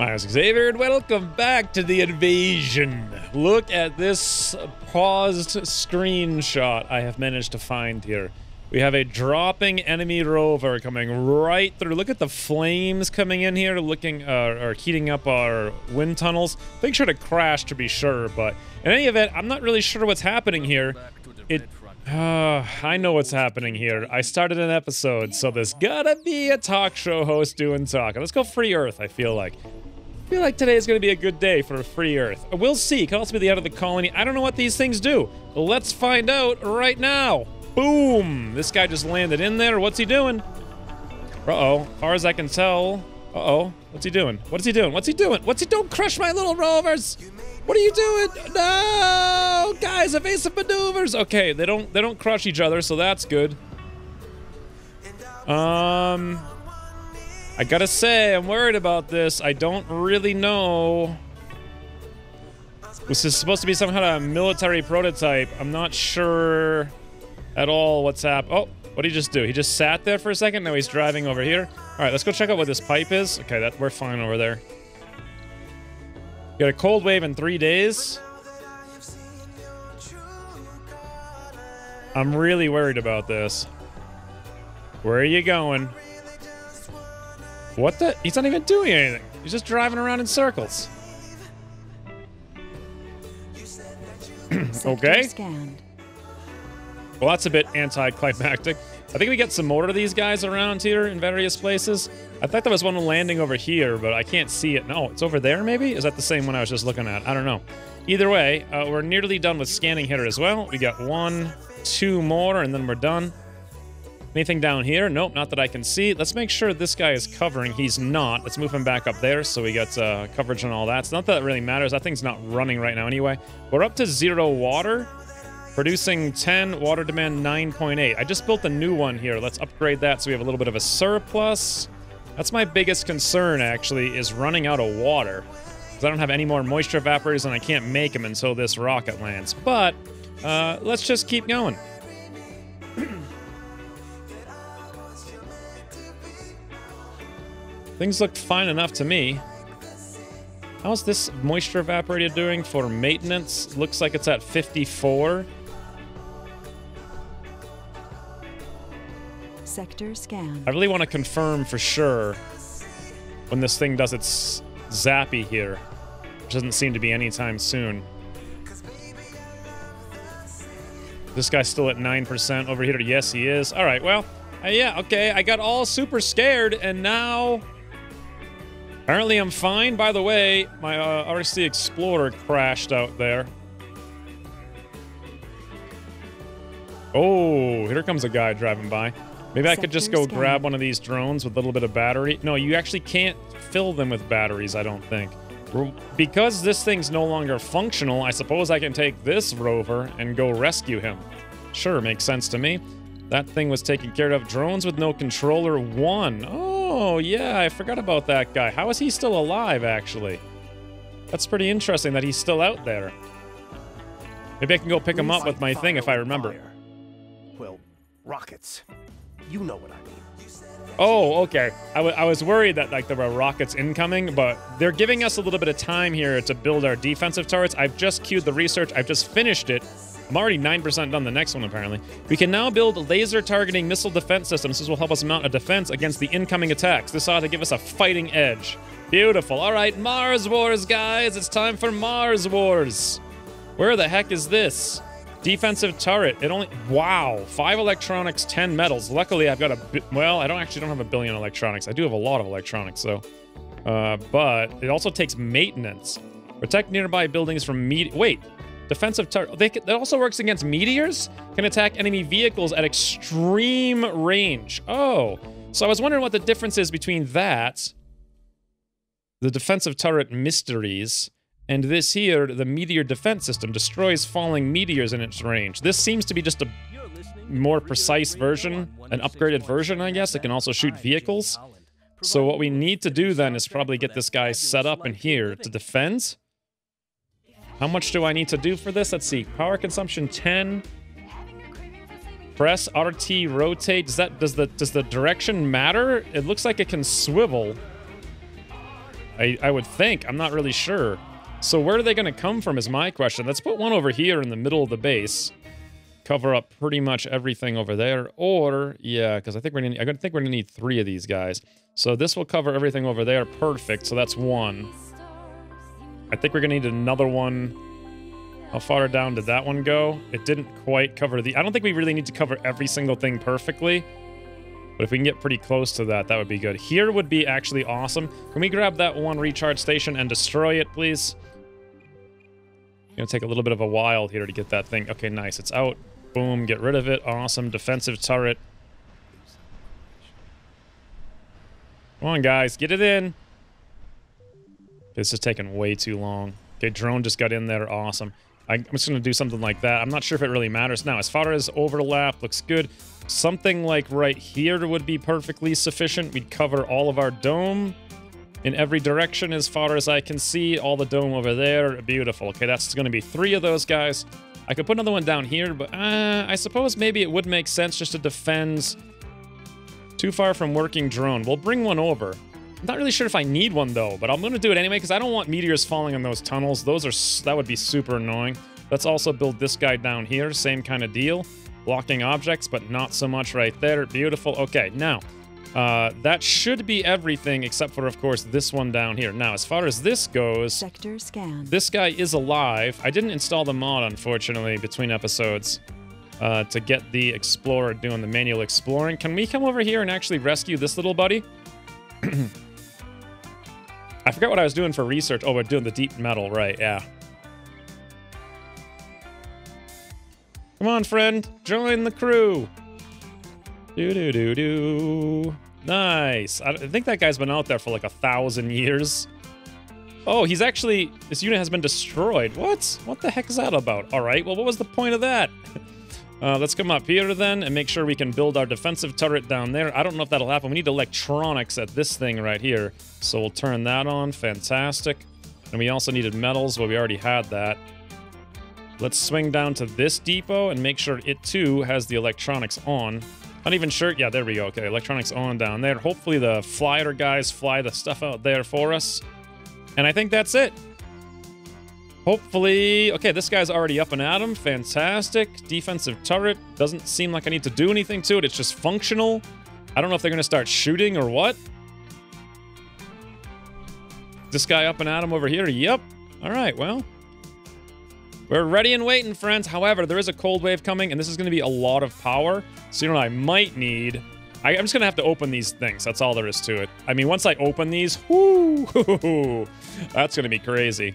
Miles Xavier, and welcome back to the invasion. Look at this paused screenshot I have managed to find here. We have a dropping enemy rover coming right through. Look at the flames coming in here, looking uh, or heating up our wind tunnels. Make sure to crash to be sure, but in any event, I'm not really sure what's happening here. It uh, I know what's happening here. I started an episode, so there's gotta be a talk show host doing talk. Let's go free Earth, I feel like. Feel like today is going to be a good day for a free Earth. We'll see. Could also be the end of the colony. I don't know what these things do. Let's find out right now. Boom! This guy just landed in there. What's he doing? Uh-oh. Far as I can tell. Uh-oh. What's he doing? What is he doing? What's he doing? What's he doing? Crush my little rovers! What are you doing? No! Guys, evasive maneuvers! Okay, they don't they don't crush each other, so that's good. Um... I gotta say, I'm worried about this. I don't really know. This is supposed to be some kind of military prototype. I'm not sure at all what's happened. Oh, what did he just do? He just sat there for a second. Now he's driving over here. All right, let's go check out what this pipe is. Okay, that we're fine over there. Got a cold wave in three days. I'm really worried about this. Where are you going? What the? He's not even doing anything. He's just driving around in circles. okay. Well, that's a bit anticlimactic. I think we get some more of these guys around here in various places. I thought there was one landing over here, but I can't see it. No, it's over there maybe? Is that the same one I was just looking at? I don't know. Either way, uh, we're nearly done with scanning here as well. We got one, two more, and then we're done. Anything down here? Nope, not that I can see. Let's make sure this guy is covering. He's not. Let's move him back up there so we got uh, coverage and all that. It's not that it really matters. That thing's not running right now anyway. We're up to zero water. Producing 10, water demand 9.8. I just built a new one here. Let's upgrade that so we have a little bit of a surplus. That's my biggest concern, actually, is running out of water. Because I don't have any more moisture evaporators and I can't make them until this rocket lands. But uh, let's just keep going. Things look fine enough to me. How's this moisture evaporator doing for maintenance? Looks like it's at 54. Sector scan. I really want to confirm for sure when this thing does its zappy here, which doesn't seem to be anytime soon. This guy's still at 9% over here. Yes, he is. All right, well, uh, yeah, okay. I got all super scared, and now Apparently I'm fine. By the way, my uh, RC Explorer crashed out there. Oh, here comes a guy driving by. Maybe I could just go grab one of these drones with a little bit of battery. No, you actually can't fill them with batteries, I don't think. Because this thing's no longer functional, I suppose I can take this rover and go rescue him. Sure, makes sense to me. That thing was taken care of. Drones with no controller, one. Oh, yeah, I forgot about that guy. How is he still alive, actually? That's pretty interesting that he's still out there. Maybe I can go pick him up with my thing if I remember. Well, rockets. You know what I mean. Oh, okay. I, I was worried that like there were rockets incoming, but they're giving us a little bit of time here to build our defensive turrets. I've just queued the research. I've just finished it. I'm already 9% done the next one, apparently. We can now build laser targeting missile defense systems. This will help us mount a defense against the incoming attacks. This ought to give us a fighting edge. Beautiful. All right, Mars Wars, guys. It's time for Mars Wars. Where the heck is this? Defensive turret. It only... Wow. Five electronics, 10 metals. Luckily, I've got a... Well, I don't actually don't have a billion electronics. I do have a lot of electronics, though. Uh, but it also takes maintenance. Protect nearby buildings from... Med Wait. Defensive turret. That also works against meteors. Can attack enemy vehicles at extreme range. Oh. So I was wondering what the difference is between that, the defensive turret mysteries, and this here, the meteor defense system, destroys falling meteors in its range. This seems to be just a more precise version, an upgraded version, I guess. It can also shoot vehicles. So what we need to do then is probably get this guy set up in here to defend. How much do I need to do for this? Let's see. Power consumption 10. Press RT rotate. Does that does the does the direction matter? It looks like it can swivel. I, I would think. I'm not really sure. So where are they going to come from is my question. Let's put one over here in the middle of the base. Cover up pretty much everything over there. Or, yeah, because I think we're gonna, I think we're gonna need three of these guys. So this will cover everything over there. Perfect. So that's one. I think we're gonna need another one. How far down did that one go? It didn't quite cover the... I don't think we really need to cover every single thing perfectly. But if we can get pretty close to that, that would be good. Here would be actually awesome. Can we grab that one recharge station and destroy it, please? Gonna take a little bit of a while here to get that thing. Okay, nice. It's out. Boom, get rid of it. Awesome. Defensive turret. Come on, guys. Get it in. This is taking way too long. Okay, drone just got in there. Awesome. I'm just going to do something like that. I'm not sure if it really matters. Now, as far as overlap, looks good. Something like right here would be perfectly sufficient. We'd cover all of our dome in every direction as far as I can see. All the dome over there. Beautiful. Okay, that's going to be three of those guys. I could put another one down here, but uh, I suppose maybe it would make sense just to defend too far from working drone. We'll bring one over. I'm not really sure if I need one though, but I'm going to do it anyway because I don't want meteors falling in those tunnels. Those are That would be super annoying. Let's also build this guy down here. Same kind of deal. Blocking objects, but not so much right there. Beautiful. Okay, now, uh, that should be everything except for, of course, this one down here. Now, as far as this goes, Sector scan. this guy is alive. I didn't install the mod, unfortunately, between episodes uh, to get the Explorer doing the manual exploring. Can we come over here and actually rescue this little buddy? I forgot what I was doing for research. Oh, we're doing the deep metal, right, yeah. Come on, friend. Join the crew. Do do do do. Nice. I think that guy's been out there for like a thousand years. Oh, he's actually... This unit has been destroyed. What? What the heck is that about? All right, well, what was the point of that? Uh, let's come up here then and make sure we can build our defensive turret down there. I don't know if that'll happen. We need electronics at this thing right here. So we'll turn that on. Fantastic. And we also needed metals. but we already had that. Let's swing down to this depot and make sure it too has the electronics on. Not even sure. Yeah, there we go. Okay, electronics on down there. Hopefully the flyer guys fly the stuff out there for us. And I think that's it. Hopefully... Okay, this guy's already up and at him. Fantastic. Defensive turret. Doesn't seem like I need to do anything to it. It's just functional. I don't know if they're going to start shooting or what. This guy up and at him over here? Yep. All right, well... We're ready and waiting, friends. However, there is a cold wave coming, and this is going to be a lot of power. So, you know what I might need? I, am just going to have to open these things. That's all there is to it. I mean, once I open these, whoo, that's going to be crazy.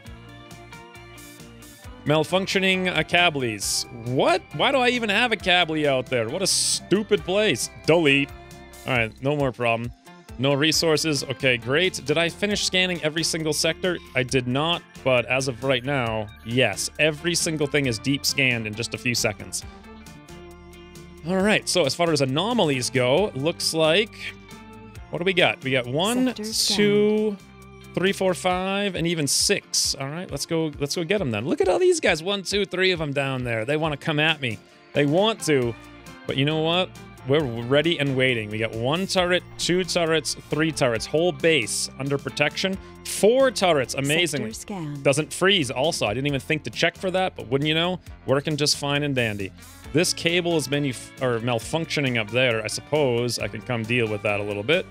Malfunctioning uh, Acablies. What? Why do I even have a Cably out there? What a stupid place. Delete. All right, no more problem. No resources. Okay, great. Did I finish scanning every single sector? I did not, but as of right now, yes. Every single thing is deep scanned in just a few seconds. All right, so as far as anomalies go, looks like... What do we got? We got one, two, three, four, five, and even six. All right, let's go. Let's go get them then. Look at all these guys. One, two, three of them down there. They want to come at me. They want to, but you know what? We're ready and waiting. We got one turret, two turrets, three turrets. Whole base under protection. Four turrets, amazingly. Doesn't freeze. Also, I didn't even think to check for that, but wouldn't you know? Working just fine and dandy. This cable is manu or malfunctioning up there. I suppose I could come deal with that a little bit.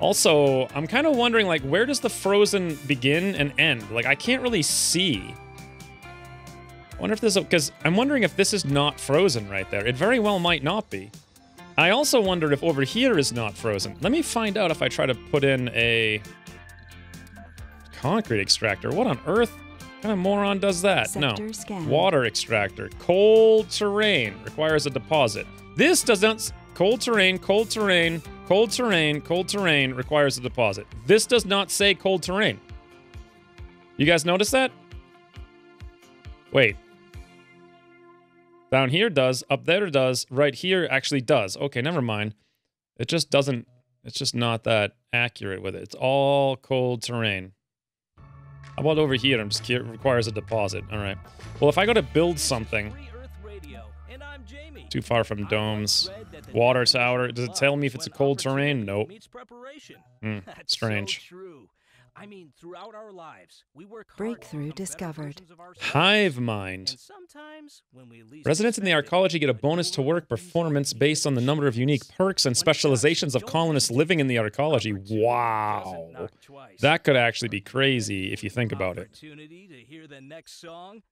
Also, I'm kind of wondering, like, where does the frozen begin and end? Like, I can't really see. I wonder if this... Because I'm wondering if this is not frozen right there. It very well might not be. I also wonder if over here is not frozen. Let me find out if I try to put in a... Concrete extractor. What on earth? What kind of moron does that? Sector no. Scan. Water extractor. Cold terrain. Requires a deposit. This does not... Cold terrain, cold terrain, cold terrain, cold terrain requires a deposit. This does not say cold terrain. You guys notice that? Wait. Down here does, up there does, right here actually does. Okay, never mind. It just doesn't, it's just not that accurate with it. It's all cold terrain. How about over here? I'm just requires a deposit. All right. Well, if I go to build something. Too far from domes. read that Water tower. Does it tell me if it's a cold terrain? Nope. meets preparation. Hmm, That's strange. I mean, throughout our lives, we work Breakthrough become discovered. versions. Hive mind. when we least Residents in the expect it, arcology get a bonus to work performance based on the number of unique perks and When it does, specializations of colonists living in the arcology. Opportunity Wow. doesn't knock twice. That could actually be crazy if you think about it. Opportunity to hear the next song.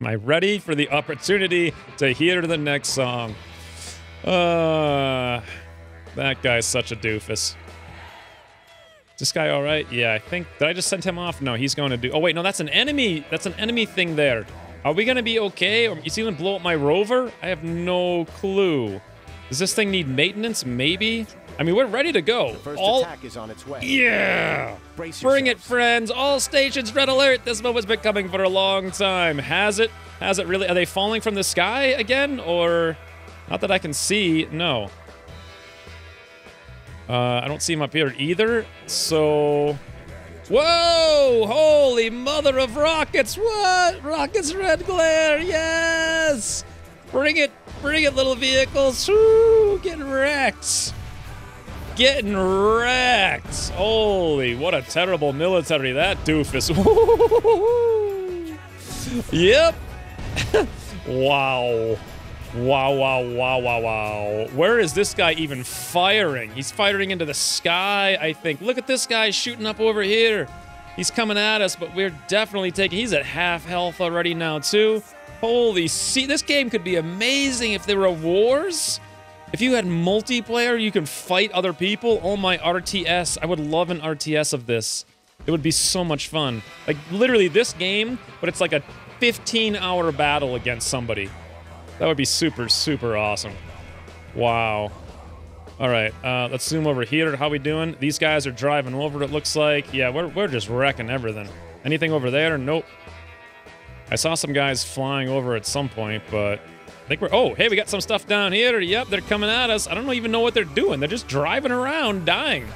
Am I ready for the opportunity to hear the next song? Uh, that guy's such a doofus. Is this guy all right? Yeah, I think. Did I just send him off? No, he's going to do. Oh wait, no, that's an enemy. That's an enemy thing there. Are we gonna be okay? Or is he gonna blow up my rover? I have no clue. Does this thing need maintenance? Maybe. I mean, we're ready to go. First All attack is on its way. yeah. Brace Bring it, friends. All stations, red alert. This moment's been coming for a long time. Has it? Has it really? Are they falling from the sky again? Or not that I can see. No. Uh, I don't see him up here either. So. Whoa! Holy mother of rockets! What? Rockets red glare! Yes! Bring it! Bring it, little vehicles! Woo! Getting wrecked! Getting wrecked! Holy, what a terrible military that doofus. yep. wow. Wow, wow, wow, wow, wow. Where is this guy even firing? He's firing into the sky, I think. Look at this guy shooting up over here. He's coming at us, but we're definitely taking. He's at half health already now, too. Holy see, this game could be amazing if there were wars. If you had multiplayer, you can fight other people. Oh my RTS. I would love an RTS of this. It would be so much fun. Like literally this game, but it's like a 15 hour battle against somebody. That would be super, super awesome. Wow. All right, uh, let's zoom over here. How we doing? These guys are driving over, it looks like. Yeah, we're, we're just wrecking everything. Anything over there? Nope. I saw some guys flying over at some point, but I think we're. Oh, hey, we got some stuff down here. Yep, they're coming at us. I don't even know what they're doing. They're just driving around, dying.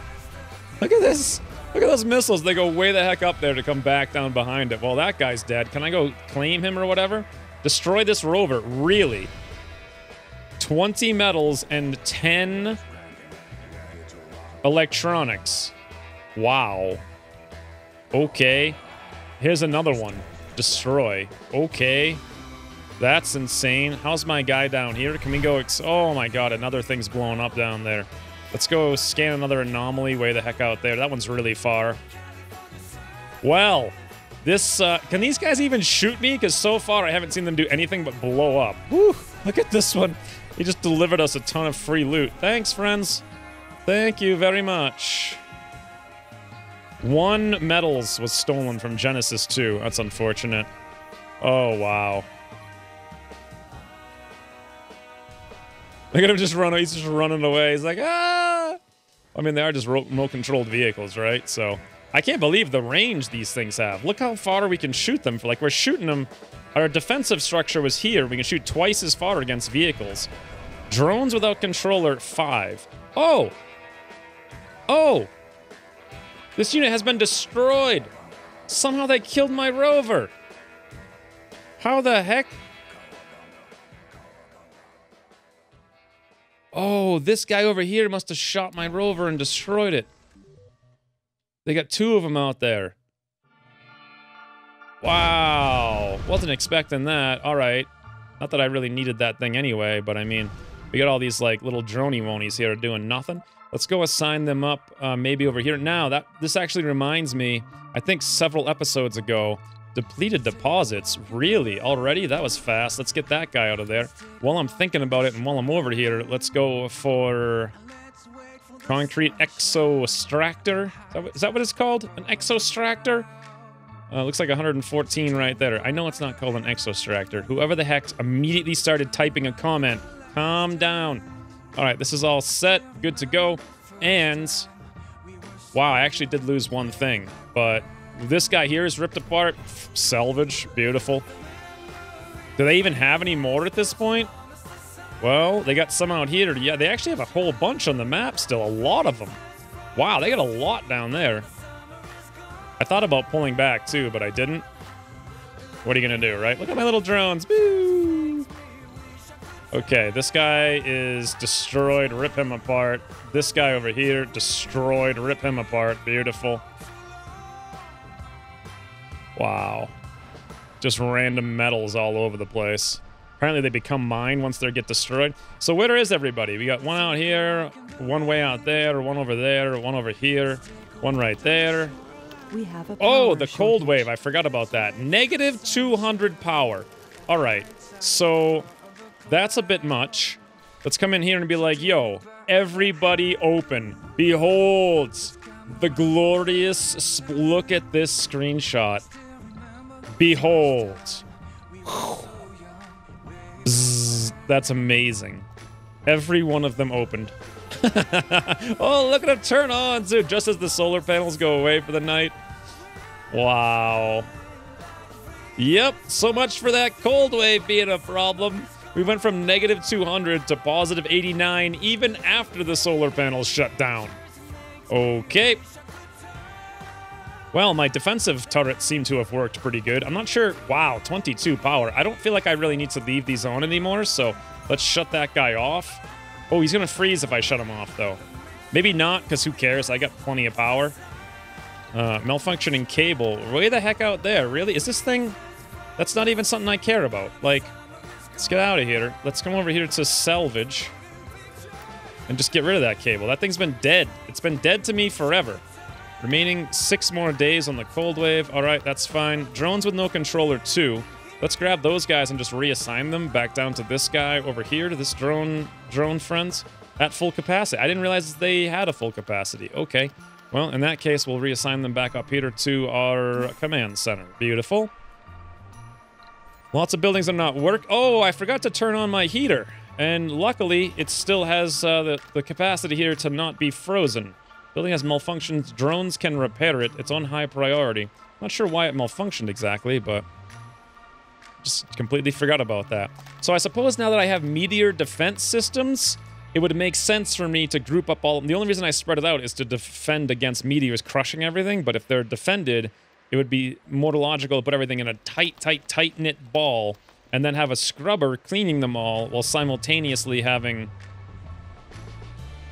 Look at this. Look at those missiles. They go way the heck up there to come back down behind it. Well, that guy's dead. Can I go claim him or whatever? Destroy this rover. Really? 20 metals and 10 electronics. Wow. Okay. Here's another one. Destroy. Okay. That's insane. How's my guy down here? Can we go? Oh my god, another thing's blowing up down there. Let's go scan another anomaly way the heck out there. That one's really far. Well, this, uh, can these guys even shoot me? Because so far I haven't seen them do anything but blow up. Woo, look at this one. He just delivered us a ton of free loot. Thanks, friends. Thank you very much. One metals was stolen from Genesis 2. That's unfortunate. Oh, wow. Look at him just run. He's just running away. He's like, ah. I mean, they are just remote-controlled vehicles, right? So I can't believe the range these things have. Look how far we can shoot them. For like, we're shooting them. Our defensive structure was here. We can shoot twice as far against vehicles. Drones without controller, five. Oh. Oh. This unit has been destroyed. Somehow they killed my rover. How the heck? Oh, this guy over here must have shot my rover and destroyed it. They got two of them out there. Wow. Wasn't expecting that. All right. Not that I really needed that thing anyway, but I mean, we got all these like little drony wonies here doing nothing. Let's go assign them up uh, maybe over here. Now, that this actually reminds me, I think several episodes ago, depleted deposits. Really? Already? That was fast. Let's get that guy out of there. While I'm thinking about it and while I'm over here, let's go for concrete exostractor. Is that, that what it's called? An exostractor? Uh, looks like 114 right there. I know it's not called an exostractor. Whoever the heck immediately started typing a comment. Calm down. All right, this is all set. Good to go. And wow, I actually did lose one thing, but this guy here is ripped apart. Salvage. Beautiful. Do they even have any more at this point? Well, they got some out here. Yeah, they actually have a whole bunch on the map still. A lot of them. Wow, they got a lot down there. I thought about pulling back too, but I didn't. What are you gonna do, right? Look at my little drones. Boo! Okay, this guy is destroyed. Rip him apart. This guy over here, destroyed. Rip him apart. Beautiful. Wow. Just random metals all over the place. Apparently they become mine once they get destroyed. So where is everybody? We got one out here, one way out there, one over there, one over here, one right there. We have a Oh, the cold shortage. wave. I forgot about that. Negative 200 power. All right. So that's a bit much. Let's come in here and be like, yo, everybody open. Behold the glorious. Look at this screenshot. Behold. That's amazing. Every one of them opened. oh, look at it turn on, dude, just as the solar panels go away for the night. Wow. Yep, so much for that cold wave being a problem. We went from negative 200 to positive 89 even after the solar panels shut down. Okay. Well, my defensive turrets seem to have worked pretty good. I'm not sure. Wow, 22 power. I don't feel like I really need to leave these on anymore, so let's shut that guy off. Oh, he's going to freeze if I shut him off, though. Maybe not, because who cares? I got plenty of power. Uh, malfunctioning cable. Way the heck out there. Really? Is this thing... That's not even something I care about. Like, let's get out of here. Let's come over here to salvage. And just get rid of that cable. That thing's been dead. It's been dead to me forever. Remaining six more days on the cold wave. All right, that's fine. Drones with no controller, too. Let's grab those guys and just reassign them back down to this guy over here, to this drone drone friends at full capacity. I didn't realize they had a full capacity. Okay. Well, in that case, we'll reassign them back up here to our command center. Beautiful. Lots of buildings are not work. Oh, I forgot to turn on my heater. And luckily, it still has uh, the, the capacity here to not be frozen. Building has malfunctions. Drones can repair it. It's on high priority. Not sure why it malfunctioned exactly, but just completely forgot about that. So I suppose now that I have meteor defense systems, it would make sense for me to group up all. The only reason I spread it out is to defend against meteors crushing everything. But if they're defended, it would be more logical to put everything in a tight, tight, tight knit ball, and then have a scrubber cleaning them all while simultaneously having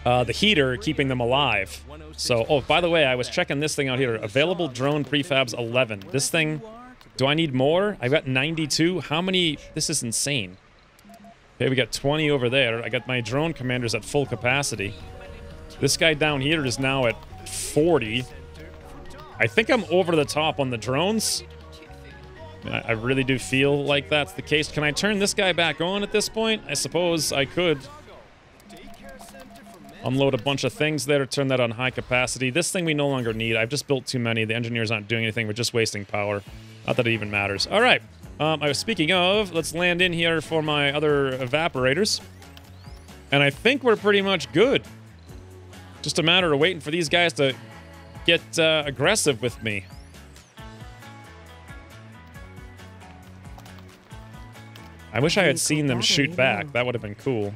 uh, the heater keeping them alive. So, oh, by the way, I was checking this thing out here. Available drone prefabs 11. This thing, do I need more? I've got 92. How many? This is insane. Okay, we got 20 over there. I got my drone commanders at full capacity. This guy down here is now at 40. I think I'm over the top on the drones. I I really do feel like that's the case. Can I turn this guy back on at this point? I suppose I could. Unload a bunch of things there, turn that on high capacity. This thing we no longer need. I've just built too many. The engineers aren't doing anything. We're just wasting power. Not that it even matters. All right. Um, I was speaking of, let's land in here for my other evaporators. And I think we're pretty much good. Just a matter of waiting for these guys to get uh, aggressive with me. I wish I had seen them shoot back. That would have been cool.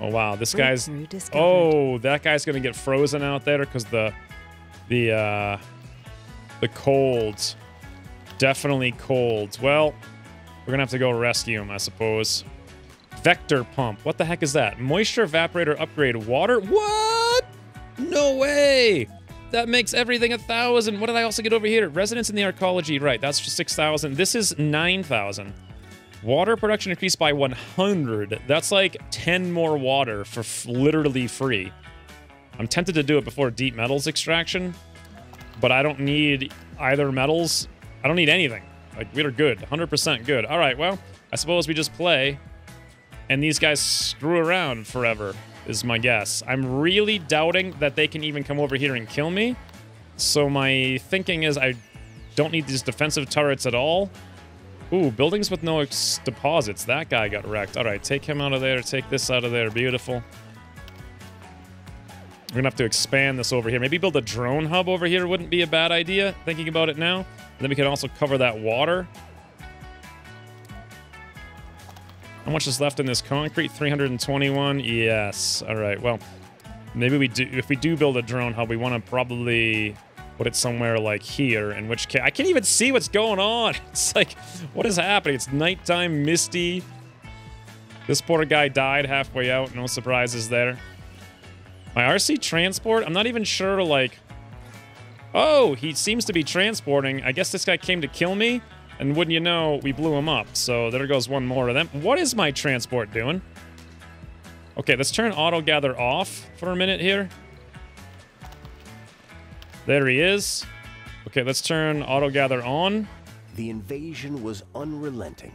Oh wow, this guy's Oh, that guy's gonna get frozen out there because the the uh the cold. Definitely cold. Well, we're gonna have to go rescue him, I suppose. Vector pump. What the heck is that? Moisture evaporator upgrade. Water? What? No way! That makes everything a thousand. What did I also get over here? Residence in the arcology. Right, that's just six thousand. This is nine thousand. Water production increased by 100. That's like 10 more water for literally free. I'm tempted to do it before deep metals extraction, but I don't need either metals. I don't need anything. Like, we're good. 100% good. All right, well, I suppose we just play, and these guys screw around forever, is my guess. I'm really doubting that they can even come over here and kill me. So my thinking is I don't need these defensive turrets at all. Ooh, buildings with no deposits. That guy got wrecked. All right, take him out of there. Take this out of there. Beautiful. We're gonna have to expand this over here. Maybe build a drone hub over here wouldn't be a bad idea. Thinking about it now. And then we can also cover that water. How much is left in this concrete? 321. Yes. All right. Well, maybe we do. If we do build a drone hub, we want to probably put it somewhere like here. In which case, I can't even see what's going on. It's like, what is happening? It's nighttime, misty. This poor guy died halfway out. No surprises there. My RC transport, I'm not even sure, like... Oh, he seems to be transporting. I guess this guy came to kill me. And wouldn't you know, we blew him up. So there goes one more of them. What is my transport doing? Okay, let's turn auto gather off for a minute here. There he is. Okay, let's turn auto gather on. The invasion was unrelenting.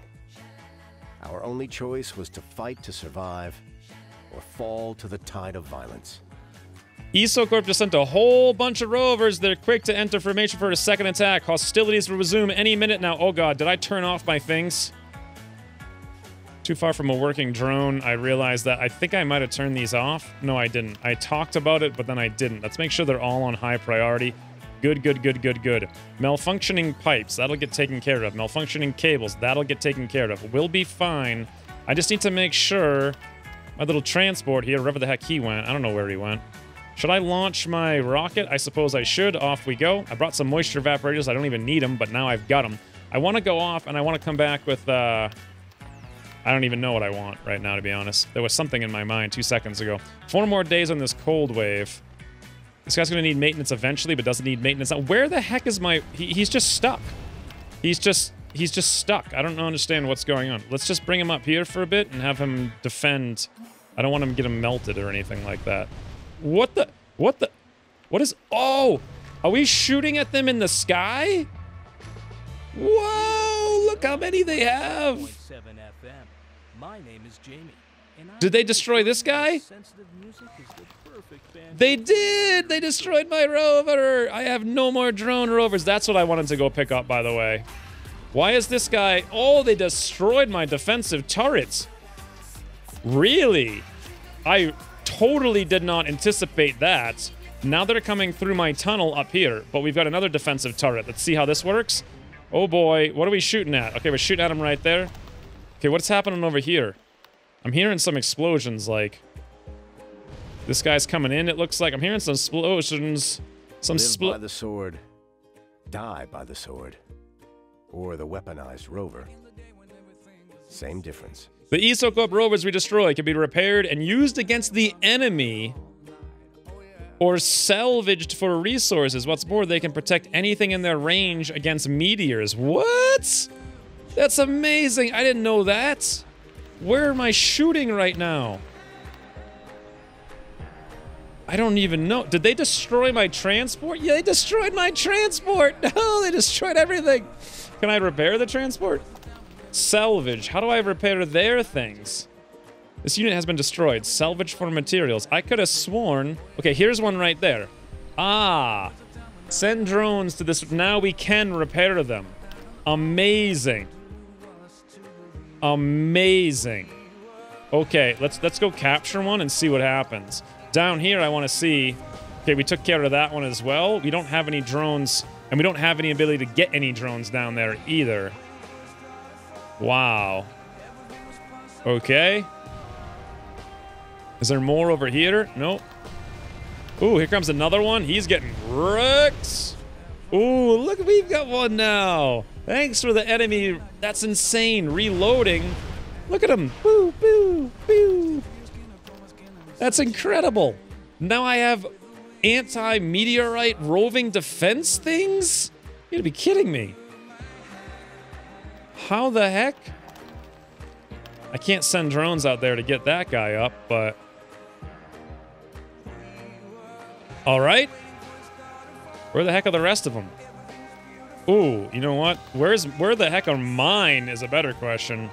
Our only choice was to fight to survive or fall to the tide of violence. ESO just sent a whole bunch of rovers. They're quick to enter formation for a second attack. Hostilities will resume any minute now. Oh god, did I turn off my things? Too far from a working drone. I realized that. I think I might have turned these off. No, I didn't. I talked about it, but then I didn't. Let's make sure they're all on high priority. Good, good, good, good, good. Malfunctioning pipes, that'll get taken care of. Malfunctioning cables, that'll get taken care of. We'll be fine. I just need to make sure my little transport here, wherever the heck he went, I don't know where he went. Should I launch my rocket? I suppose I should. Off we go. I brought some moisture evaporators. I don't even need them, but now I've got them. I want to go off, and I want to come back with... Uh, I don't even know what I want right now, to be honest. There was something in my mind two seconds ago. Four more days on this cold wave. This guy's going to need maintenance eventually, but doesn't need maintenance now. Where the heck is my... He, he's just stuck. He's just... He's just stuck. I don't understand what's going on. Let's just bring him up here for a bit and have him defend. I don't want him to get him melted or anything like that. What the? What the? What is? Oh! Are we shooting at them in the sky? Whoa! Look how many they have! My name is Jamie. Did they destroy this guy? They did! They destroyed my rover! I have no more drone rovers. That's what I wanted to go pick up, by the way. Why is this guy... Oh, they destroyed my defensive turrets. Really? I totally did not anticipate that. Now they're coming through my tunnel up here, but we've got another defensive turret. Let's see how this works. Oh boy, what are we shooting at? Okay, we're shooting at him right there. Okay, what's happening over here? I'm hearing some explosions, like... This guy's coming in, it looks like. I'm hearing some explosions. Some Live by the sword. Die by the sword. Or the weaponized rover. Same difference. The ESO-Corp rovers we destroy can be repaired and used against the enemy or salvaged for resources. What's more, they can protect anything in their range against meteors. What? That's amazing. I didn't know that. Where am I shooting right now? I don't even know. Did they destroy my transport? Yeah, they destroyed my transport. No, they destroyed everything. Can I repair the transport? Salvage. How do I repair their things? This unit has been destroyed. Salvage for materials. I could have sworn... Okay, here's one right there. Ah. Send drones to this... Now we can repair them. Amazing. Amazing. Okay, let's let's go capture one and see what happens. Down here, I want to see... Okay, we took care of that one as well. We don't have any drones, and we don't have any ability to get any drones down there either. Wow. Okay. Is there more over here? Nope. Ooh, here comes another one. He's getting wrecked. Ooh, look, we've got one now. Thanks for the enemy. That's insane. Reloading. Look at him. Boo, boo, boo. That's incredible. Now I have anti-meteorite roving defense things? You gotta be kidding me. How the heck? I can't send drones out there to get that guy up, but... Alright. Where the heck are the rest of them? Ooh, you know what? Where's Where the heck are mine is a better question.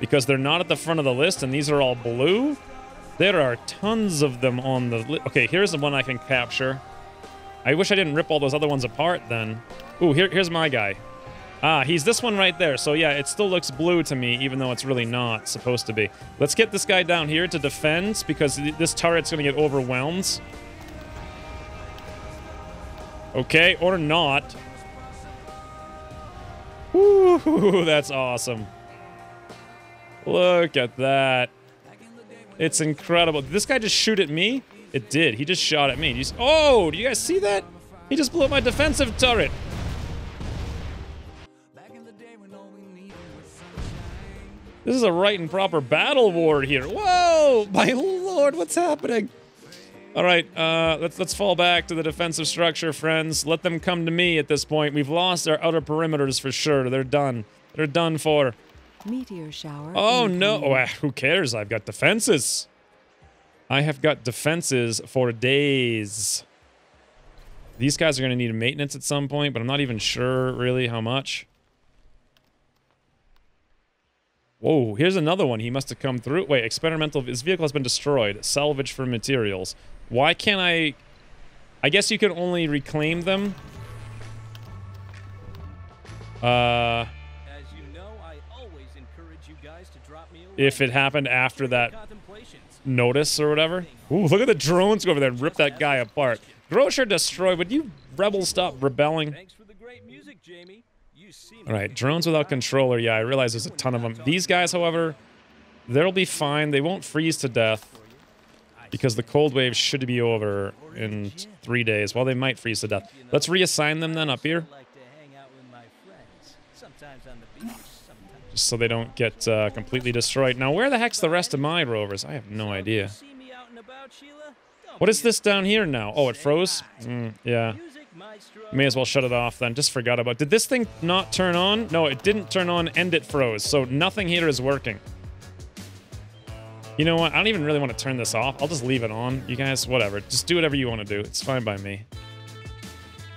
Because they're not at the front of the list and these are all blue? There are tons of them on the list. Okay, here's the one I can capture. I wish I didn't rip all those other ones apart then. Ooh, here, here's my guy. Ah, he's this one right there. So yeah, it still looks blue to me, even though it's really not supposed to be. Let's get this guy down here to defend, because this turret's going to get overwhelmed. Okay, or not. That's awesome. Look at that. It's incredible. Did this guy just shoot at me? It did. He just shot at me. Just, oh, do you guys see that? He just blew up my defensive turret. This is a right and proper battle ward here. Whoa, my lord, what's happening? All right, uh, let's let's fall back to the defensive structure, friends. Let them come to me at this point. We've lost our outer perimeters for sure. They're done. They're done for. Meteor shower. Oh no! Oh, who cares? I've got defenses. I have got defenses for days. These guys are going to need maintenance at some point, but I'm not even sure really how much. Whoa, here's another one. He must have come through. Wait, experimental. His vehicle has been destroyed. Salvage for materials. Why can't I... I guess you can only reclaim them. Uh... As you know, I always encourage you guys to drop me If it happened after that notice or whatever. Ooh, look at the drones go over there and rip that guy apart. Grocer destroy. Would you rebels stop rebelling? Thanks for the great music, Jamie. You seem All right, drones without controller. Yeah, I realize there's a ton of them. These guys, however, they'll be fine. They won't freeze to death because the cold wave should be over in three days. Well, they might freeze to death. Let's reassign them then up here just so they don't get uh, completely destroyed. Now, where the heck's the rest of my rovers? I have no idea. What is this down here now? Oh, it froze? Mm, yeah. May as well shut it off then. Just forgot about. it. Did this thing not turn on? No, it didn't turn on and it froze. So nothing here is working. You know what? I don't even really want to turn this off. I'll just leave it on. You guys, whatever. Just do whatever you want to do. It's fine by me.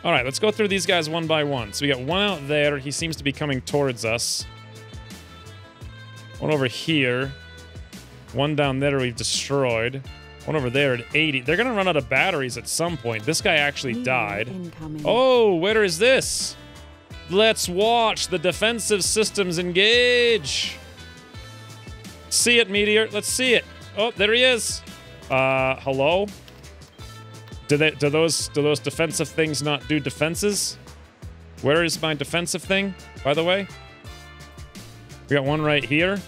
All right, let's go through these guys one by one. So we got one out there. He seems to be coming towards us. One over here. One down there we've destroyed. One over there at 80. They're going to run out of batteries at some point. This guy actually died. Incoming. Oh, where is this? Let's watch the defensive systems engage. See it, Meteor. Let's see it. Oh, there he is. Uh, hello? Do they do those do those defensive things not do defenses? Where is my defensive thing, by the way? We got one right here.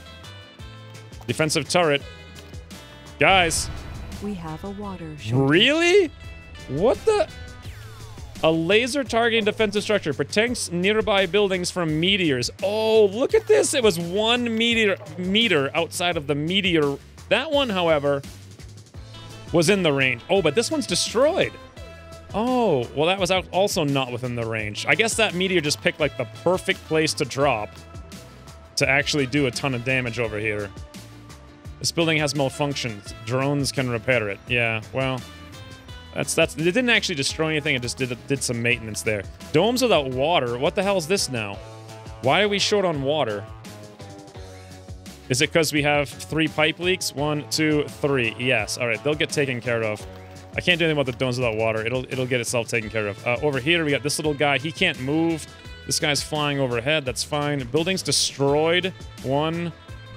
Defensive turret. Guys, We have a water shortage. Really? What the? A laser targeting defensive structure protects nearby buildings from meteors. Oh, look at this. It was one meteor meter outside of the meteor. That one, however, was in the range. Oh, but this one's destroyed. Oh, well, that was also not within the range. I guess that meteor just picked like the perfect place to drop to actually do a ton of damage over here. This building has malfunctions. Drones can repair it. Yeah, well, that's that's. It didn't actually destroy anything. It just did did some maintenance there. Domes without water. What the hell is this now? Why are we short on water? Is it because we have three pipe leaks? One, two, three. Yes. All right, they'll get taken care of. I can't do anything about the domes without water. It'll it'll get itself taken care of. Uh, over here, we got this little guy. He can't move. This guy's flying overhead. That's fine. Buildings destroyed. One,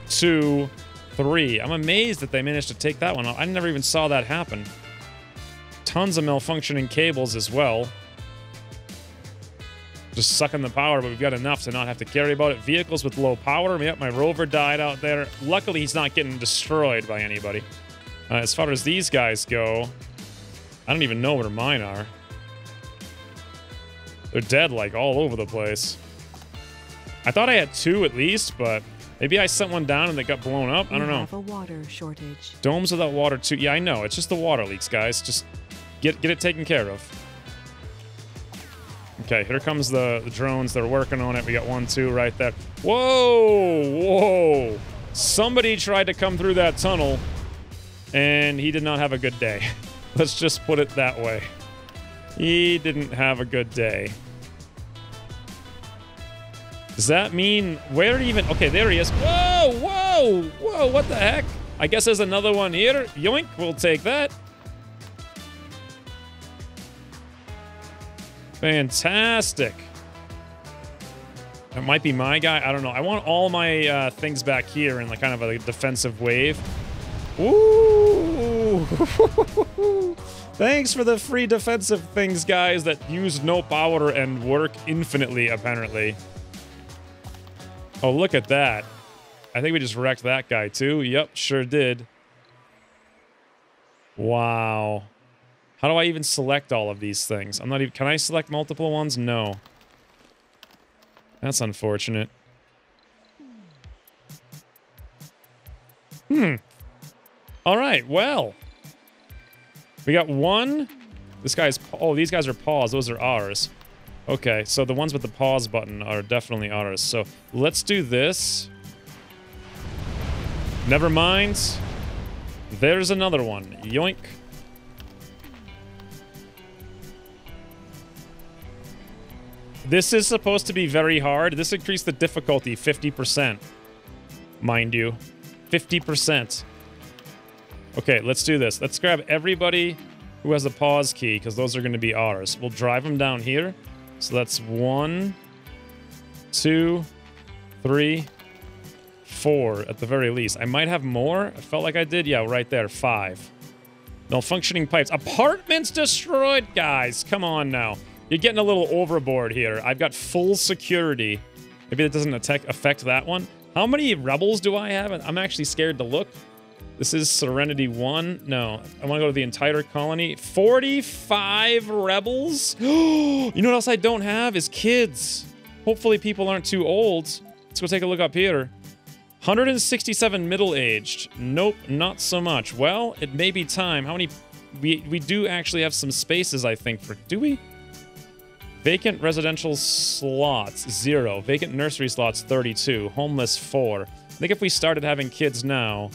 two, three. I'm amazed that they managed to take that one. I never even saw that happen. Tons of malfunctioning cables as well. Just sucking the power, but we've got enough to not have to carry about it. Vehicles with low power. Yep, my rover died out there. Luckily, he's not getting destroyed by anybody. Uh, as far as these guys go, I don't even know where mine are. They're dead, like, all over the place. I thought I had two at least, but maybe I sent one down and they got blown up. I don't know. have a water shortage. Domes without water too. Yeah, I know. It's just the water leaks, guys. Just get get it taken care of. Okay, here comes the, the drones. They're working on it. We got one, two right there. Whoa, whoa. Somebody tried to come through that tunnel, and he did not have a good day. Let's just put it that way. He didn't have a good day. Does that mean where even? Okay, there he is. Whoa, whoa, whoa! What the heck? I guess there's another one here. Yoink, we'll take that. Fantastic. That might be my guy. I don't know. I want all my uh, things back here in like kind of a defensive wave. Ooh! Thanks for the free defensive things, guys, that use no power and work infinitely, apparently. Oh, look at that. I think we just wrecked that guy, too. Yep, sure did. Wow. How do I even select all of these things? I'm not even... Can I select multiple ones? No. That's unfortunate. Hmm. All right, well. We got one. This guy's... Oh, these guys are paws. Those are ours. Okay, so the ones with the pause button are definitely ours. So let's do this. Never mind. There's another one. Yoink. This is supposed to be very hard. This increased the difficulty 50%. Mind you. 50%. Okay, let's do this. Let's grab everybody who has a pause key, because those are going to be ours. We'll drive them down here. So that's one, two, three, four at the very least. I might have more. I felt like I did. Yeah, right there. Five. Malfunctioning pipes. Apartments destroyed, guys. Come on now. You're getting a little overboard here. I've got full security. Maybe that doesn't affect that one. How many rebels do I have? I'm actually scared to look. This is Serenity 1. No, I want to go to the entire colony. 45 rebels? you know what else I don't have? Is kids. Hopefully people aren't too old. Let's go take a look up here. 167 middle-aged. Nope, not so much. Well, it may be time. How many... We, we do actually have some spaces, I think, for... Do we? Vacant residential slots, zero. Vacant nursery slots, 32. Homeless, four. I think if we started having kids now,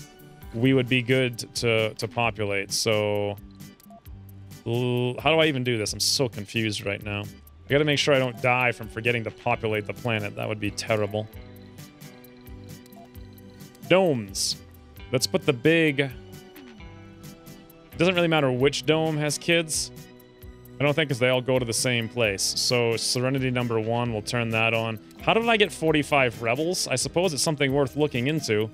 we would be good to, to populate. So, how do I even do this? I'm so confused right now. I gotta make sure I don't die from forgetting to populate the planet. That would be terrible. Domes. Let's put the big... It doesn't really matter which dome has kids. I don't think because they all go to the same place. So Serenity number one, we'll turn that on. How did I get 45 rebels? I suppose it's something worth looking into.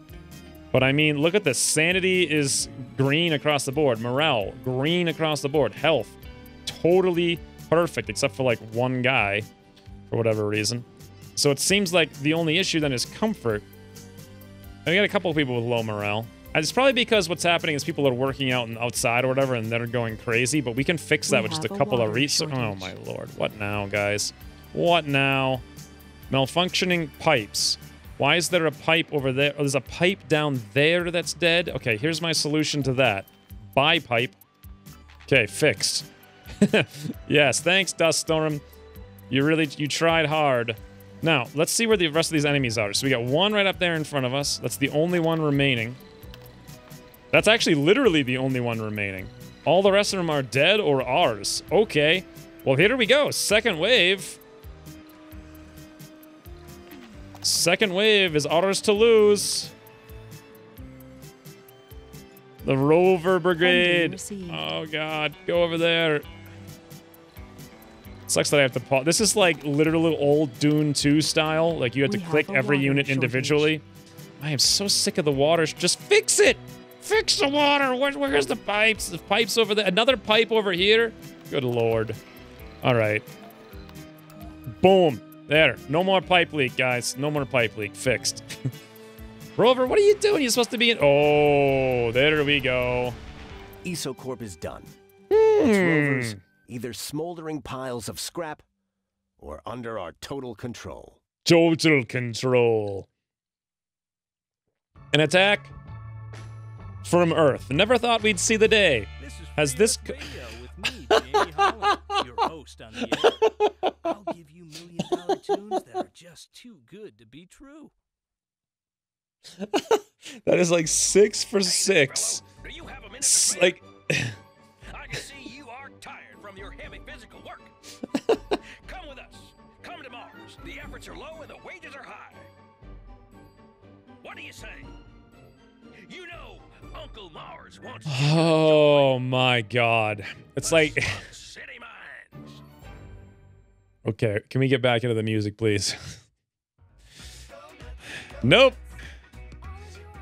But I mean, look at this. Sanity is green across the board. Morale, green across the board. Health, totally perfect, except for like one guy, for whatever reason. So it seems like the only issue then is comfort. And we got a couple of people with low morale. And it's probably because what's happening is people are working out and outside or whatever, and they're going crazy. But we can fix that We with just a couple of resources. Oh my lord! What now, guys? What now? Malfunctioning pipes. Why is there a pipe over there? Oh, there's a pipe down there that's dead. Okay, here's my solution to that. Buy pipe. Okay, fixed. yes, thanks, Dust Storm. You really you tried hard. Now, let's see where the rest of these enemies are. So we got one right up there in front of us. That's the only one remaining. That's actually literally the only one remaining. All the rest of them are dead or ours. Okay. Well, here we go. Second wave. Second wave is ours to lose. The Rover Brigade. Oh, God. Go over there. Sucks that I have to pause. This is like literally old Dune 2 style. Like you have We to click a every unit shortage. individually. I am so sick of the water. Just fix it. Fix the water. Where, where's the pipes? The pipes over there. Another pipe over here. Good lord. All right. Boom. There. No more pipe leak, guys. No more pipe leak. Fixed. Rover, what are you doing? You're supposed to be in. Oh, there we go. EsoCorp is done. Hmm. Its rovers either smoldering piles of scrap or under our total control. Total control. An attack from Earth. Never thought we'd see the day. This is Has this Radio with me, Jamie Holland, your host on the air. I'll give you tunes that are just too good to be true. That is like six for six. Do you have a minute S- Like, I can see you are tired from your heavy physical work. Come with us. Come to Mars. The efforts are low and the wages are high. What do you say? You know, Uncle Mars wants oh my god. It's like, enjoy City Minds. Okay, can we get back into the music, please? nope.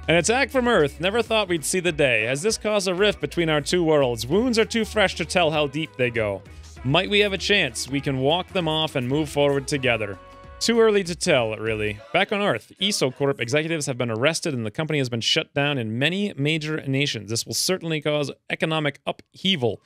An attack from Earth. Never thought we'd see the day. Has this caused a rift between our two worlds? Wounds are too fresh to tell how deep they go. Might we have a chance? We can walk them off and move forward together. Too early to tell, really. Back on Earth, ESO Corp executives have been arrested and the company has been shut down in many major nations. This will certainly cause economic upheaval.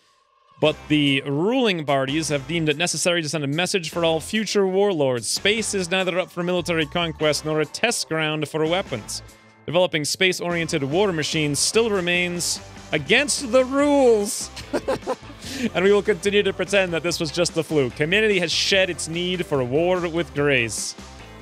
But the ruling parties have deemed it necessary to send a message for all future warlords. Space is neither up for military conquest nor a test ground for weapons. developing space-oriented war machines still remains against the rules. and we will continue to pretend that this was just a fluke. Humanity has shed its need for a war with grace.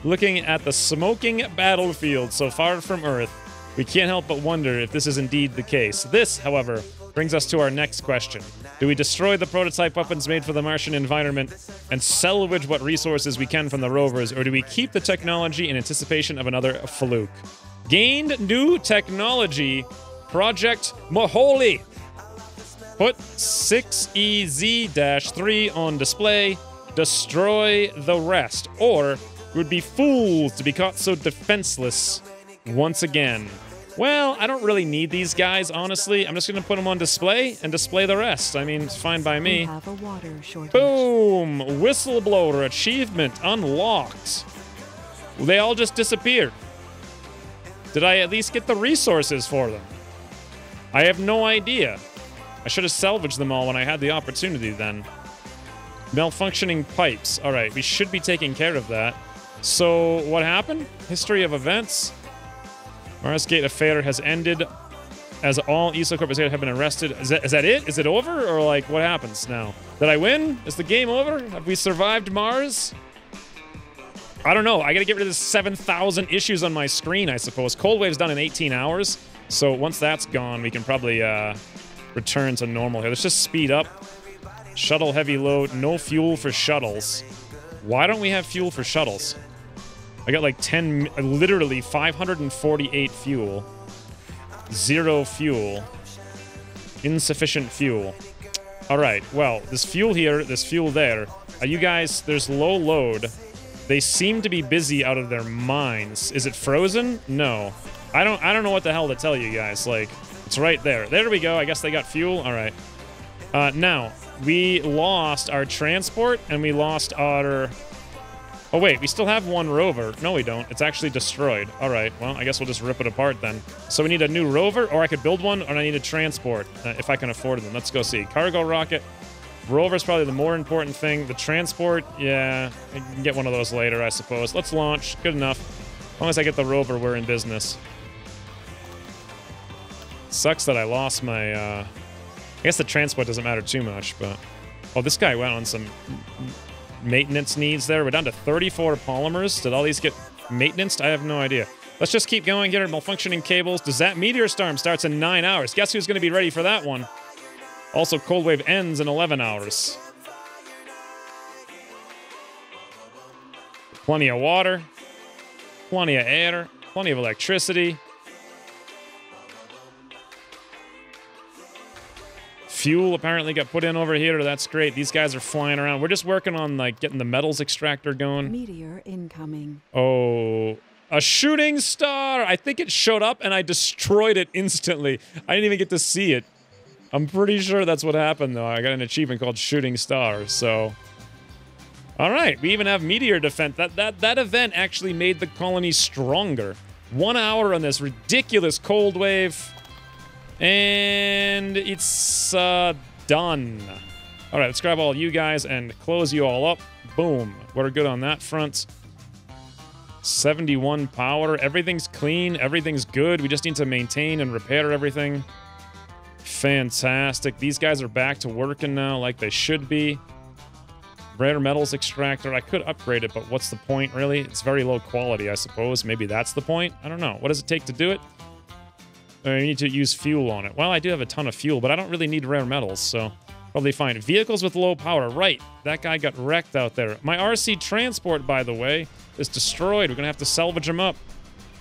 Looking at the smoking battlefield so far from Earth, we can't help but wonder if this is indeed the case. This, however, brings us to our next question. Do we destroy the prototype weapons made for the Martian environment and salvage what resources we can from the rovers, or do we keep the technology in anticipation of another fluke? Gained new technology, Project Mohole. Put 6EZ 3 on display, destroy the rest, or we would be fools to be caught so defenseless once again. Well, I don't really need these guys, honestly. I'm just going to put them on display and display the rest. I mean, it's fine by me. have a water. Boom! Whistleblower achievement unlocked. They all just disappeared. Did I at least get the resources for them? I have no idea. I should have salvaged them all when I had the opportunity then. Malfunctioning pipes. All right, we should be taking care of that. So, what happened? History of events. Mars Gate affair has ended as all ESO Corp have been arrested. Is that, is that it? Is it over? Or, like, what happens now? Did I win? Is the game over? Have we survived Mars? I don't know. I gotta get rid of the 7,000 issues on my screen, I suppose. Cold Wave's done in 18 hours. So once that's gone, we can probably uh, return to normal here. Let's just speed up. Shuttle heavy load. No fuel for shuttles. Why don't we have fuel for shuttles? I got like 10, literally 548 fuel. Zero fuel. Insufficient fuel. All right, well, this fuel here, this fuel there. Are you guys, there's low load. They seem to be busy out of their minds. Is it frozen? No. I don't I don't know what the hell to tell you guys. Like, it's right there. There we go. I guess they got fuel. All right. Uh, now, we lost our transport and we lost our... Oh, wait. We still have one rover. No, we don't. It's actually destroyed. All right. Well, I guess we'll just rip it apart then. So we need a new rover, or I could build one, or I need a transport, uh, if I can afford them. Let's go see. Cargo rocket. Rover's probably the more important thing. The transport, yeah, I can get one of those later, I suppose. Let's launch. Good enough. As long as I get the rover, we're in business. Sucks that I lost my, uh... I guess the transport doesn't matter too much, but... Oh, this guy went on some maintenance needs there. We're down to 34 polymers. Did all these get maintenance? I have no idea. Let's just keep going, get our malfunctioning cables. Does that meteor storm starts in nine hours? Guess who's going to be ready for that one? Also, cold wave ends in 11 hours. Plenty of water, plenty of air, plenty of electricity. Fuel apparently got put in over here. That's great. These guys are flying around. We're just working on like getting the metals extractor going. Meteor incoming. Oh, a shooting star. I think it showed up and I destroyed it instantly. I didn't even get to see it. I'm pretty sure that's what happened though. I got an achievement called shooting star. So All right, we even have meteor defense. That that that event actually made the colony stronger. 1 hour on this ridiculous cold wave and it's uh done. All right, let's grab all you guys and close you all up. Boom. We're good on that front. 71 power. Everything's clean. Everything's good. We just need to maintain and repair everything. Fantastic. These guys are back to working now like they should be. Rare metals extractor. I could upgrade it, but what's the point, really? It's very low quality, I suppose. Maybe that's the point. I don't know. What does it take to do it? I need to use fuel on it. Well, I do have a ton of fuel, but I don't really need rare metals, so probably fine. Vehicles with low power. Right. That guy got wrecked out there. My RC transport, by the way, is destroyed. We're going to have to salvage him up.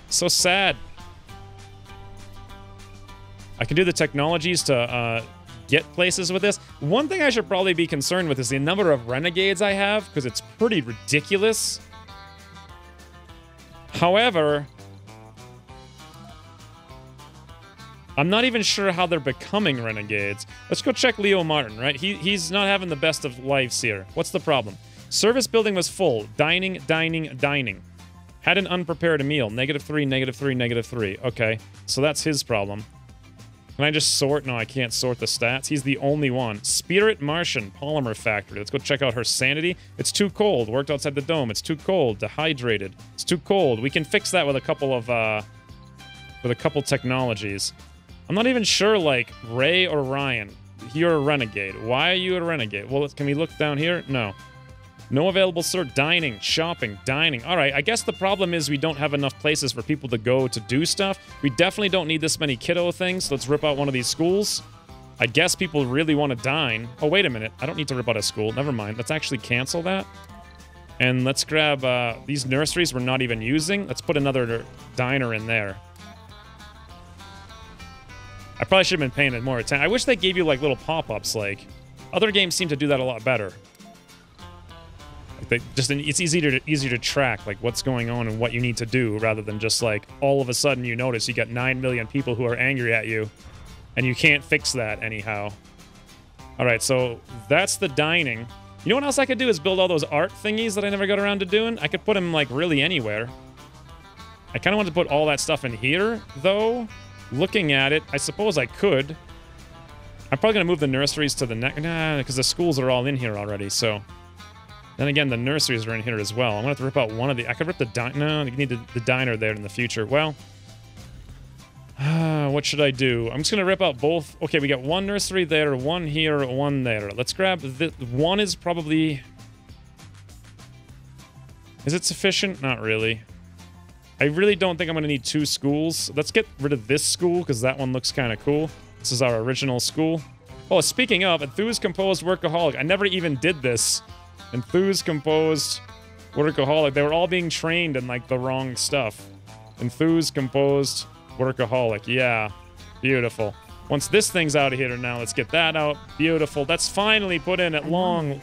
So sad. I can do the technologies to uh, get places with this. One thing I should probably be concerned with is the number of renegades I have, because it's pretty ridiculous. However, I'm not even sure how they're becoming renegades. Let's go check Leo Martin, right? He, he's not having the best of lives here. What's the problem? Service building was full. Dining, dining, dining. Had an unprepared meal. Negative three, negative three, negative three. Okay, so that's his problem. Can I just sort? No, I can't sort the stats. He's the only one. Spirit Martian Polymer Factory. Let's go check out her sanity. It's too cold. Worked outside the dome. It's too cold. Dehydrated. It's too cold. We can fix that with a couple of uh, with a couple technologies. I'm not even sure, like, Ray or Ryan. You're a renegade. Why are you a renegade? Well, can we look down here? No. No available sir. Dining, shopping, dining. All right, I guess the problem is we don't have enough places for people to go to do stuff. We definitely don't need this many kiddo things. Let's rip out one of these schools. I guess people really want to dine. Oh, wait a minute. I don't need to rip out a school. Never mind. Let's actually cancel that. And let's grab uh, these nurseries we're not even using. Let's put another diner in there. I probably should have been paying it more attention. I wish they gave you like little pop-ups. Like other games seem to do that a lot better. Like they just it's easier to easier to track like what's going on and what you need to do rather than just like all of a sudden you notice you got nine million people who are angry at you, and you can't fix that anyhow. All right, so that's the dining. You know what else I could do is build all those art thingies that I never got around to doing. I could put them like really anywhere. I kind of want to put all that stuff in here though. Looking at it, I suppose I could. I'm probably gonna move the nurseries to the next, nah, because the schools are all in here already. So then again, the nurseries are in here as well. I'm gonna have to rip out one of the. I could rip the diner. No, you need the, the diner there in the future. Well, uh, what should I do? I'm just gonna rip out both. Okay, we got one nursery there, one here, one there. Let's grab the one is probably. Is it sufficient? Not really. I really don't think I'm gonna need two schools. Let's get rid of this school because that one looks kind of cool. This is our original school. Oh, speaking of, Enthused Composed Workaholic. I never even did this. Enthused Composed Workaholic. They were all being trained in like the wrong stuff. Enthused Composed Workaholic. Yeah. Beautiful. Once this thing's out of here now, let's get that out. Beautiful. That's finally put in at long,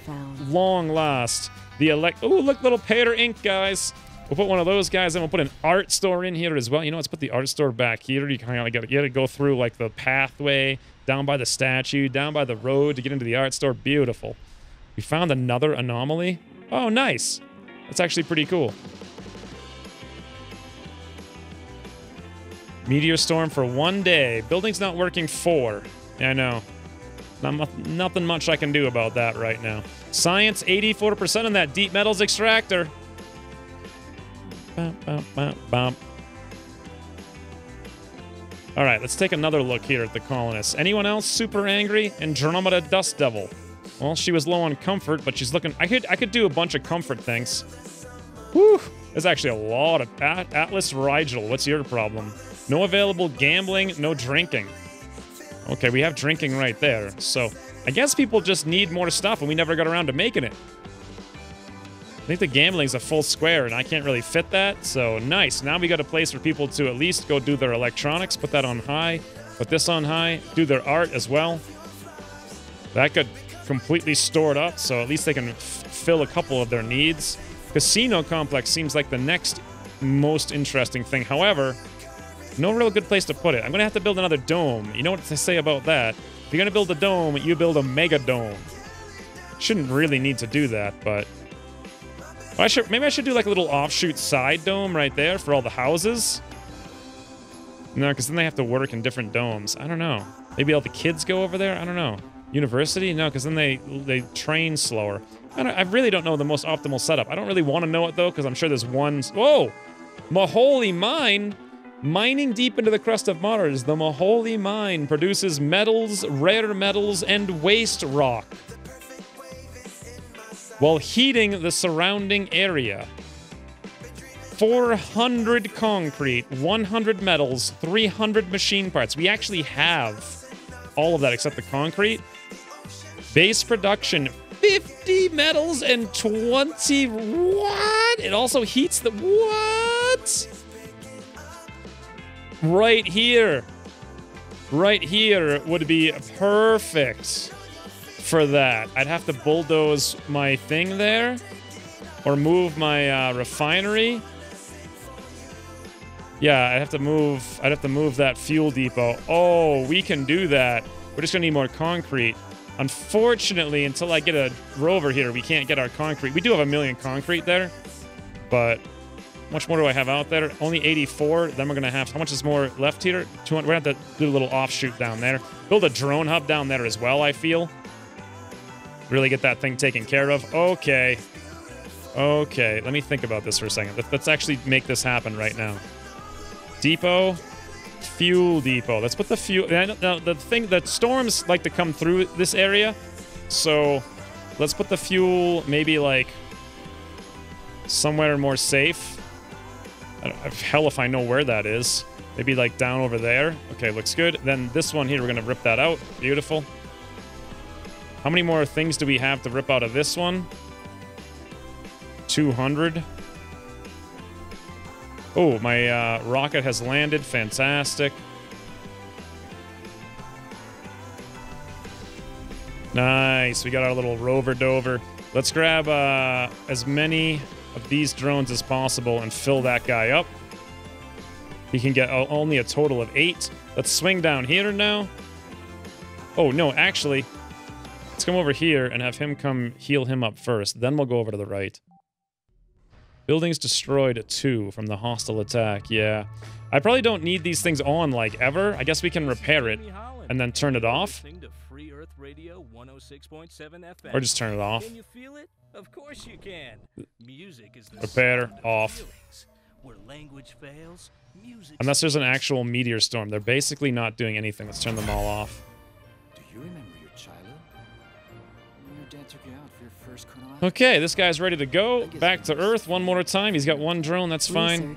long last. The elect. Oh, look, little Pater ink, guys. We'll put one of those guys, and we'll put an art store in here as well. You know, let's put the art store back here. You kind of got to go through like the pathway down by the statue, down by the road to get into the art store. Beautiful. We found another anomaly. Oh, nice. That's actually pretty cool. Meteor storm for one day. Building's not working four. Yeah, I know. Not, nothing much I can do about that right now. Science, 84% on that deep metals extractor. Bum, bum, bum, bum. All right, let's take another look here at the colonists. Anyone else super angry? Andromeda Dust Devil. Well, she was low on comfort, but she's looking. I could I could do a bunch of comfort things. Whew. There's actually a lot of At- Atlas Rigel. What's your problem? No available gambling, no drinking. Okay, we have drinking right there. So I guess people just need more stuff, and we never got around to making it. I think the gambling's a full square, and I can't really fit that. So nice. Now we got a place for people to at least go do their electronics. Put that on high. Put this on high. Do their art as well. That could completely store it up, so at least they can fill a couple of their needs. Casino complex seems like the next most interesting thing. However, no real good place to put it. I'm gonna have to build another dome. You know what to say about that? If you're gonna build a dome, you build a mega dome. Shouldn't really need to do that, but I should maybe I should do like a little offshoot side dome right there for all the houses. No, because then they have to work in different domes. I don't know. Maybe all the kids go over there. I don't know. University? No, because then they they train slower. I, I really don't know the most optimal setup. I don't really want to know it though, because I'm sure there's one. Whoa, Mohole Mine. Mining deep into the crust of Mars, the Mohole Mine produces metals, rare metals, and waste rock while heating the surrounding area. 400 concrete, 100 metals, 300 machine parts. We actually have all of that except the concrete. Base production 50 metals and 20 what? It also heats the what? Right here. Right here would be perfect for that. I'd have to bulldoze my thing there or move my uh, refinery. Yeah, I'd have to move. I'd have to move that fuel depot. Oh, we can do that. We're just gonna need more concrete. Unfortunately, until I get a rover here, we can't get our concrete. We do have a million concrete there, but much more do I have out there? Only 84. Then we're gonna have. How much is more left here? 200. We're gonna have to do a little offshoot down there. Build a drone hub down there as well. I feel. Really get that thing taken care of. Okay. Okay. Let me think about this for a second. Let's, actually make this happen right now. Depot. fuel depot. Let's put the fuel. Now, the thing that storms like to come through this area, so let's put the fuel maybe like somewhere more safe. Hell if I know where that is. Maybe like down over there. Okay, looks good. Then this one here, we're gonna rip that out. Beautiful. How many more things do we have to rip out of this one? 200. Oh, my uh, rocket has landed. Fantastic. Nice. We got our little rover dover. Let's grab uh, as many of these drones as possible and fill that guy up. He can get only a total of eight. Let's swing down here now. Oh, no, actually, let's come over here and have him come heal him up first. Then we'll go over to the right. Buildings destroyed two from the hostile attack. Yeah. I probably don't need these things on, like, ever. I guess we can repair it and then turn it off. Or just turn it off. Can you feel it? Of course you can. Music is the Repair off. Where language fails, music Unless there's an actual meteor storm. They're basically not doing anything. Let's turn them all off. Okay, this guy's ready to go. Back to Earth one more time. He's got one drone. That's fine.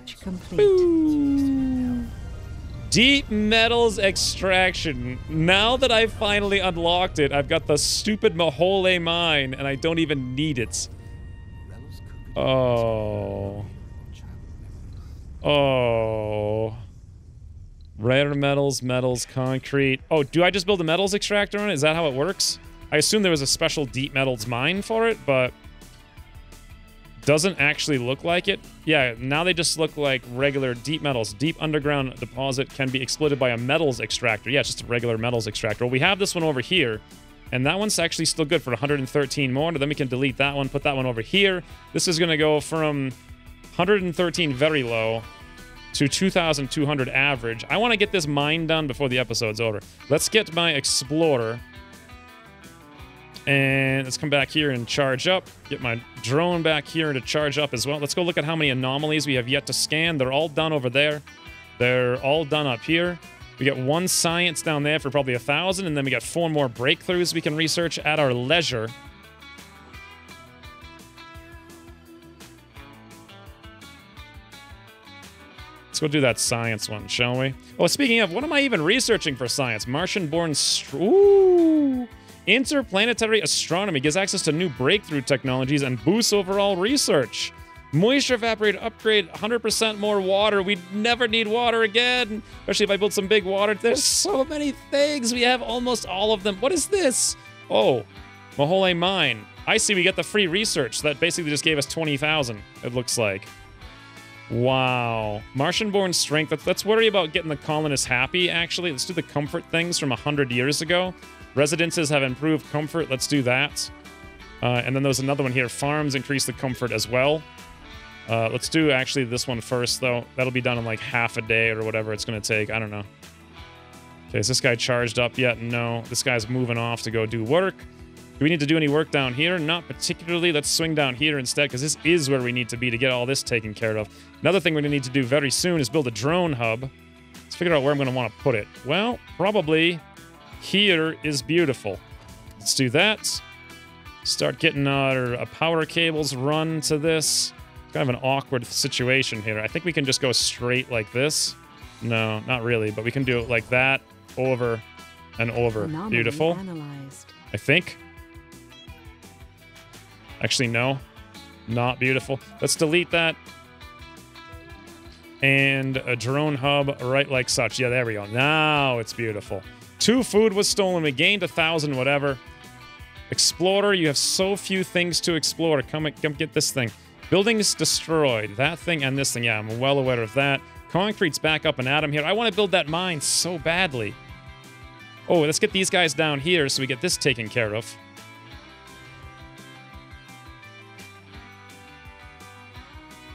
Deep metals extraction. Now that I've finally unlocked it, I've got the stupid Mohole mine, and I don't even need it. Oh. Oh. Rare metals, metals, concrete. Oh, do I just build a metals extractor on it? Is that how it works? I assume there was a special deep metals mine for it, but doesn't actually look like it. Yeah, now they just look like regular deep metals. Deep underground deposit can be exploited by a metals extractor. Yeah, just a regular metals extractor. Well, we have this one over here, and that one's actually still good for 113 more. Then we can delete that one, put that one over here. This is going to go from 113 very low to 2,200 average. I want to get this mine done before the episode's over. Let's get my Explorer. And let's come back here and charge up. Get my drone back here to charge up as well. Let's go look at how many anomalies we have yet to scan. They're all done over there. They're all done up here. We got one science down there for probably a thousand, and then we got four more breakthroughs we can research at our leisure. Let's go do that science one, shall we? Oh, speaking of, what am I even researching for science? Martian-born... Ooh! Interplanetary astronomy gives access to new breakthrough technologies and boosts overall research. Moisture evaporator upgrade 100% more water. We'd never need water again, especially if I build some big water. There's so many things. We have almost all of them. What is this? Oh, Mohole Mine. I see we get the free research. That basically just gave us 20,000, it looks like. Wow. Martian-born strength. Let's, let's worry about getting the colonists happy, actually. Let's do the comfort things from 100 years ago. Residences have improved comfort. Let's do that. Uh, and then there's another one here. Farms increase the comfort as well. Uh, let's do actually this one first, though. That'll be done in like half a day or whatever it's going to take. I don't know. Okay, is this guy charged up yet? No. This guy's moving off to go do work. Do we need to do any work down here? Not particularly. Let's swing down here instead, because this is where we need to be to get all this taken care of. Another thing we're going to need to do very soon is build a drone hub. Let's figure out where I'm going to want to put it. Well, probably here is beautiful. Let's do that. Start getting our uh, power cables run to this. Kind of an awkward situation here. I think we can just go straight like this. No, not really, but we can do it like that, over and over. Anomaly Beautiful. Analyzed. I think. Actually, no. Not beautiful. Let's delete that. And a drone hub right like such. Yeah, there we go. Now it's beautiful. Two food was stolen. We gained a thousand, whatever. Explorer, you have so few things to explore. Come, come get this thing. Buildings destroyed. That thing and this thing. Yeah, I'm well aware of that. Concrete's back up and Adam here. I want to build that mine so badly. Oh, let's get these guys down here so we get this taken care of.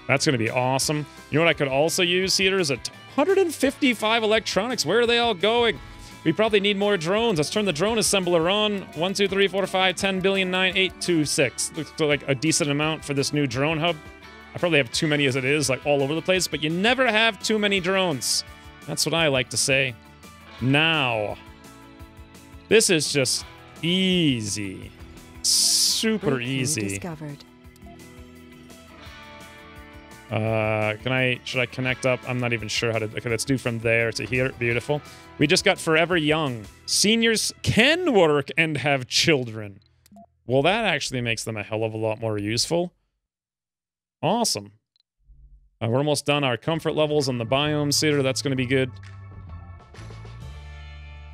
That's going to be awesome. You know what I could also use here is a 155 electronics. Where are they all going? We probably need more drones. Let's turn the drone assembler on. 1, 2, 3, 4, 5, 10 billion, 9, 8, 2, 6. Looks like a decent amount for this new drone hub. I probably have too many as it is, like all over the place, but you never have too many drones. That's what I like to say. Now, this is just easy. Super easy. Discovered. Uh, can I, should I connect up? I'm not even sure how to, okay, let's do from there to here. Beautiful. We just got Forever Young. Seniors can work and have children. Well, that actually makes them a hell of a lot more useful. Awesome. Uh, we're almost done our comfort levels on the biome cedar. That's going to be good.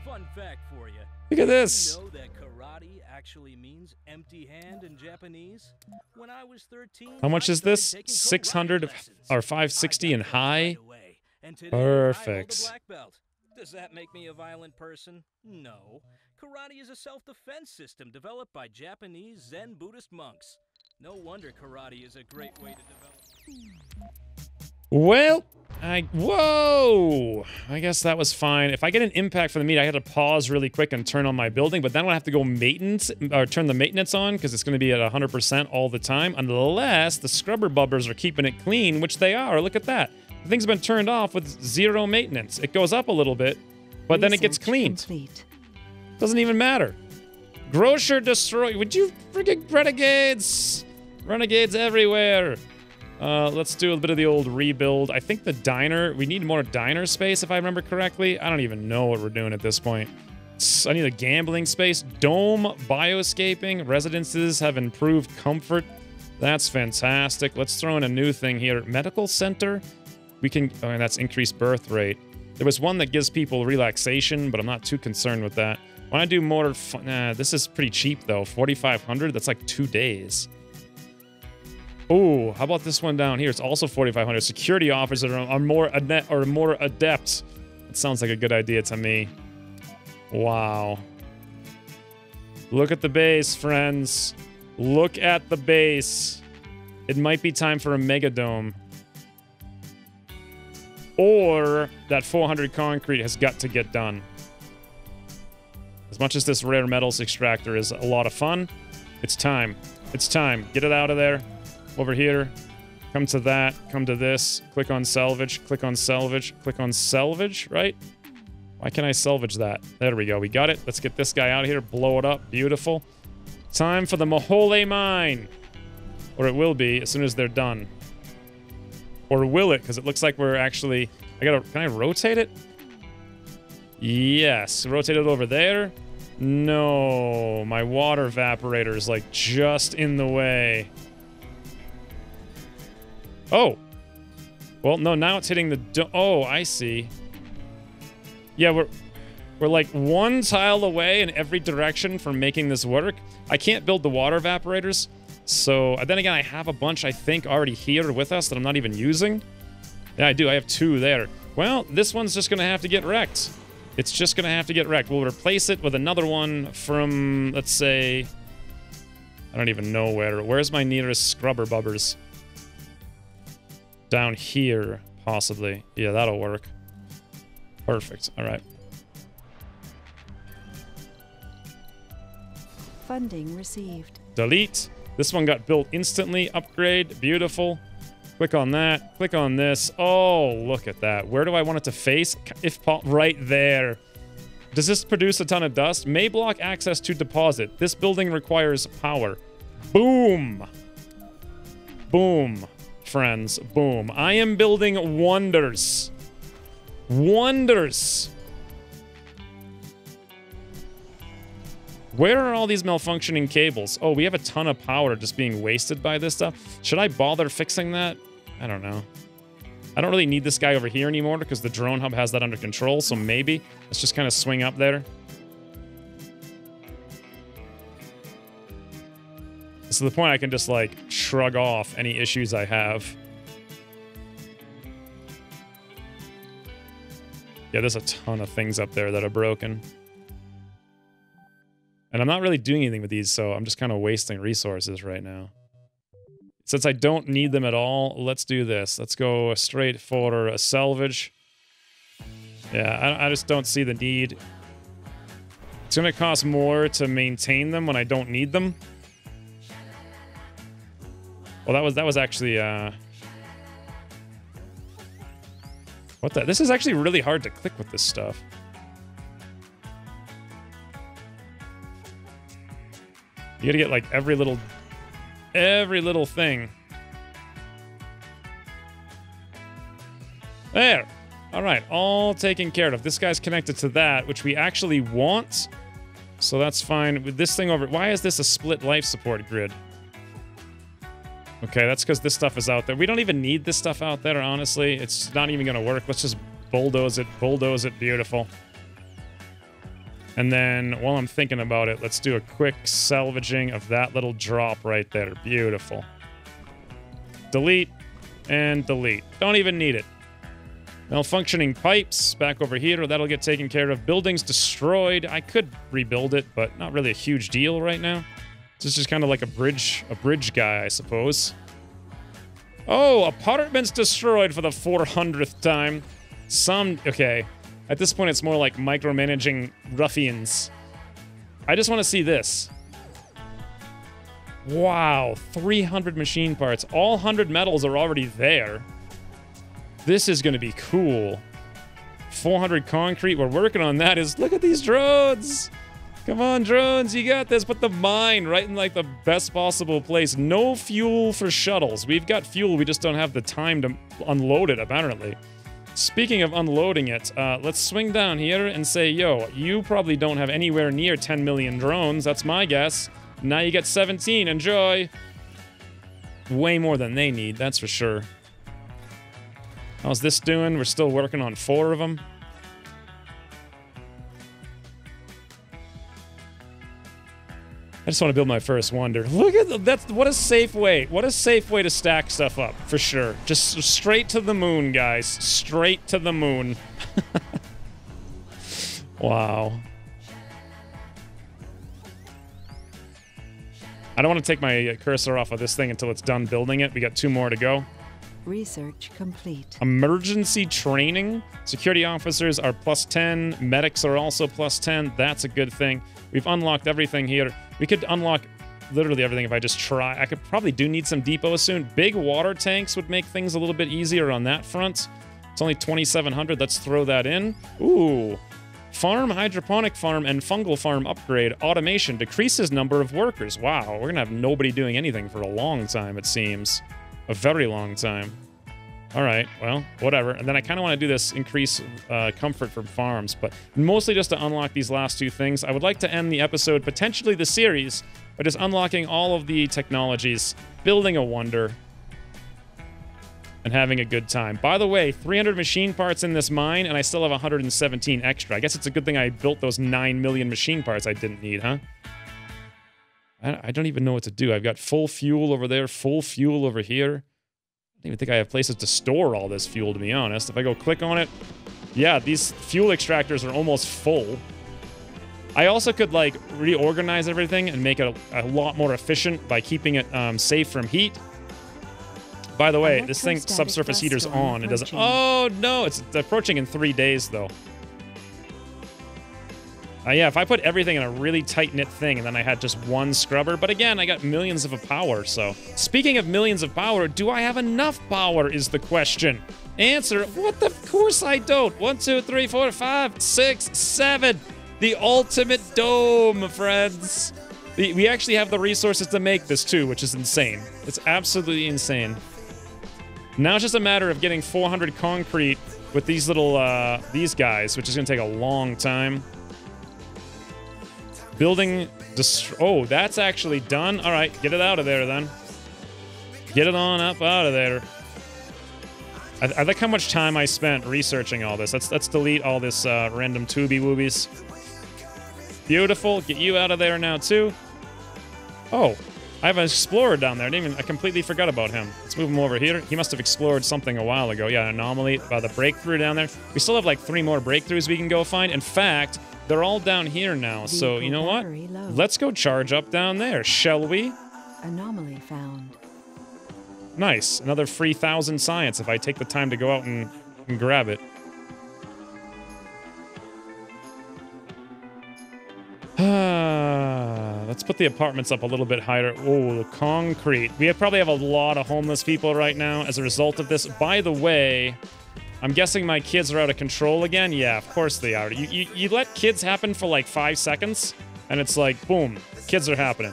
Fun fact for you. Look at this. You know that karate actually means empty hand in Japanese? When I was 13, How much is this? 600 or 560 got and high? right and today, I hold a Perfect. black belt. Does that make me a violent person? No. Karate is a self-defense system developed by Japanese Zen Buddhist monks. No wonder karate is a great way to develop. Well, I whoa. I guess that was fine. If I get an impact from the meat, I had to pause really quick and turn on my building, but then I have to go maintenance or turn the maintenance on because it's going to be at 100% all the time, unless the scrubber bubbers are keeping it clean, which they are. Look at that. The thing's been turned off with zero maintenance. It goes up a little bit, but then it gets cleaned. Complete. Doesn't even matter. Grocer destroy. Would you freaking renegades? Renegades everywhere. Uh, let's do a bit of the old rebuild. I think the diner. We need more diner space, if I remember correctly. I don't even know what we're doing at this point. I need a gambling space. Dome bioscaping. Residences have improved comfort. That's fantastic. Let's throw in a new thing here. Medical center. We can. Oh, and that's increased birth rate. There was one that gives people relaxation, but I'm not too concerned with that. When I do more, nah, this is pretty cheap though. 4,500. That's like two days. Oh, how about this one down here? It's also 4,500. Security officers are, are more ade- or more adept. That sounds like a good idea to me. Wow. Look at the base, friends. Look at the base. It might be time for a megadome. Or that 400 concrete has got to get done. As much as this rare metals extractor is a lot of fun, it's time. It's time. Get it out of there. Over here. Come to that. Come to this. Click on salvage. Click on salvage. Click on salvage, right? Why can't I salvage that? There we go. We got it. Let's get this guy out of here. Blow it up. Beautiful. Time for the Mohole mine. Or it will be as soon as they're done. Or will it? Because it looks like we're actually... I gotta... Can I rotate it? Yes. Rotate it over there. No. My water evaporator is like just in the way. Oh. Well, no, now it's hitting the... Oh, I see. Yeah, we're... We're like one tile away in every direction from making this work. I can't build the water evaporators. So, uh, then again, I have a bunch, I think, already here with us that I'm not even using. Yeah, I do. I have two there. Well, this one's just going to have to get wrecked. It's just going to have to get wrecked. We'll replace it with another one from, let's say... I don't even know where. Where's my nearest scrubber bubbers? Down here, possibly. Yeah, that'll work. Perfect. All right. Funding received. Delete. This one got built instantly. Upgrade. Beautiful. Click on that. Click on this. Oh, look at that. Where do I want it to face? If right there. Does this produce a ton of dust? May block access to deposit. This building requires power. Boom. Boom, friends. Boom. I am building wonders. Wonders. Where are all these malfunctioning cables? Oh, we have a ton of power just being wasted by this stuff. Should I bother fixing that? I don't know. I don't really need this guy over here anymore because the drone hub has that under control, so maybe. Let's just kind of swing up there. So the point I can just like shrug off any issues I have. Yeah, there's a ton of things up there that are broken. And I'm not really doing anything with these, so I'm just kind of wasting resources right now. Since I don't need them at all, let's do this. Let's go straight for a salvage. Yeah, I, I just don't see the need. It's going to cost more to maintain them when I don't need them. Well, that was that was actually uh What the? This is actually really hard to click with this stuff. You gotta get like every little, every little thing. There. All right, all taken care of. This guy's connected to that, which we actually want. So that's fine. With this thing over, why is this a split life support grid? Okay, that's because this stuff is out there. We don't even need this stuff out there, honestly. It's not even going to work. Let's just bulldoze it, bulldoze it, beautiful. And then while I'm thinking about it, let's do a quick salvaging of that little drop right there. Beautiful. Delete and delete. Don't even need it. Malfunctioning pipes back over here. That'll get taken care of. Buildings destroyed. I could rebuild it, but not really a huge deal right now. This is just kind of like a bridge, a bridge guy, I suppose. Oh, apartments destroyed for the 400th time. Some, okay. At this point, it's more like micromanaging ruffians. I just want to see this. Wow, 300 machine parts. All 100 metals are already there. This is going to be cool. 400 concrete. We're working on that. Is look at these drones. Come on, drones, you got this. Put the mine right in like the best possible place. No fuel for shuttles. We've got fuel, we just don't have the time to unload it, apparently. Speaking of unloading it, uh, let's swing down here and say, yo, you probably don't have anywhere near 10 million drones. That's my guess. Now you get 17. Enjoy. Way more than they need, that's for sure. How's this doing? We're still working on four of them. I just want to build my first wonder. Look at the, that's what a safe way. What a safe way to stack stuff up for sure. Just straight to the moon, guys. Straight to the moon. wow. I don't want to take my cursor off of this thing until it's done building it. We got two more to go. Research complete. Emergency training. Security officers are plus 10. Medics are also plus 10. That's a good thing. We've unlocked everything here. We could unlock literally everything if I just try. I could probably do need some depots soon. Big water tanks would make things a little bit easier on that front. It's only 2,700. Let's throw that in. Ooh. Farm, hydroponic farm, and fungal farm upgrade. Automation decreases number of workers. Wow, we're going to have nobody doing anything for a long time, it seems. A very long time. All right, well, whatever. And then I kind of want to do this increase uh, comfort from farms, but mostly just to unlock these last two things. I would like to end the episode, potentially the series, by just unlocking all of the technologies, building a wonder, and having a good time. By the way, 300 machine parts in this mine, and I still have 117 extra. I guess it's a good thing I built those 9 million machine parts I didn't need, huh? I don't even know what to do. I've got full fuel over there, full fuel over here. I don't even think I have places to store all this fuel, to be honest. If I go click on it, yeah, these fuel extractors are almost full. I also could, like, reorganize everything and make it a, a lot more efficient by keeping it um, safe from heat. By the way, this thing, subsurface heater's on. It doesn't... Oh, no! It's approaching in three days, though. Uh, yeah, if I put everything in a really tight-knit thing and then I had just one scrubber, but again, I got millions of power, so... Speaking of millions of power, do I have enough power is the question. Answer, what the... Of course I don't. One, two, three, four, five, six, seven. The ultimate dome, friends. We actually have the resources to make this, too, which is insane. It's absolutely insane. Now it's just a matter of getting 400 concrete with these little, uh, these guys, which is to take a long time. Building Oh, that's actually done. All right, get it out of there then. Get it on up out of there. I, I like how much time I spent researching all this. Let's let's delete all this uh, random tubby woobies. Beautiful. Get you out of there now too. Oh, I have an explorer down there. I, even, I completely forgot about him. Let's move him over here. He must have explored something a while ago. Yeah, anomaly. Uh, the breakthrough down there. We still have like three more breakthroughs we can go find. In fact, they're all down here now, so you know what? Low. Let's go charge up down there, shall we? Anomaly found. Nice. Another free thousand science if I take the time to go out and, and grab it. Put the apartments up a little bit higher. Oh, concrete. We have probably have a lot of homeless people right now as a result of this. By the way, I'm guessing my kids are out of control again. Yeah, of course they are. You, you, you let kids happen for like five seconds, and it's like, boom, kids are happening.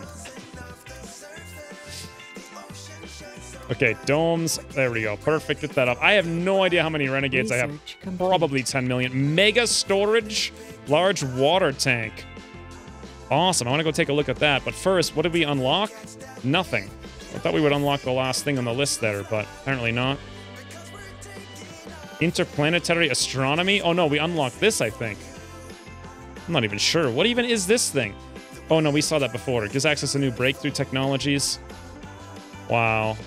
Okay, domes. There we go. Perfect. Get that up. I have no idea how many renegades I have. Complete. Probably 10 million. Mega storage, large water tank. Awesome. I want to go take a look at that. But first, what did we unlock? Nothing. I thought we would unlock the last thing on the list there, but apparently not. Interplanetary astronomy? Oh no, we unlocked this, I think. I'm not even sure. What even is this thing? Oh no, we saw that before. It gives access to new breakthrough technologies. Wow.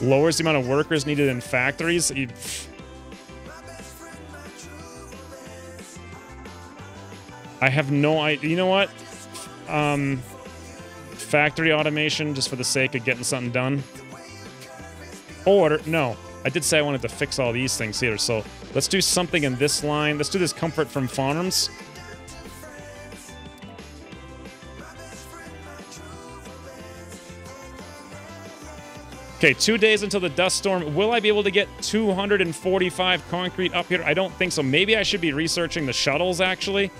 Lowers the amount of workers needed in factories. I have no idea. You know what? Um, factory automation just for the sake of getting something done. Or, no. I did say I wanted to fix all these things here, so let's do something in this line. Let's do this comfort from farms. Okay, two days until the dust storm. Will I be able to get 245 concrete up here? I don't think so. Maybe I should be researching the shuttles, actually.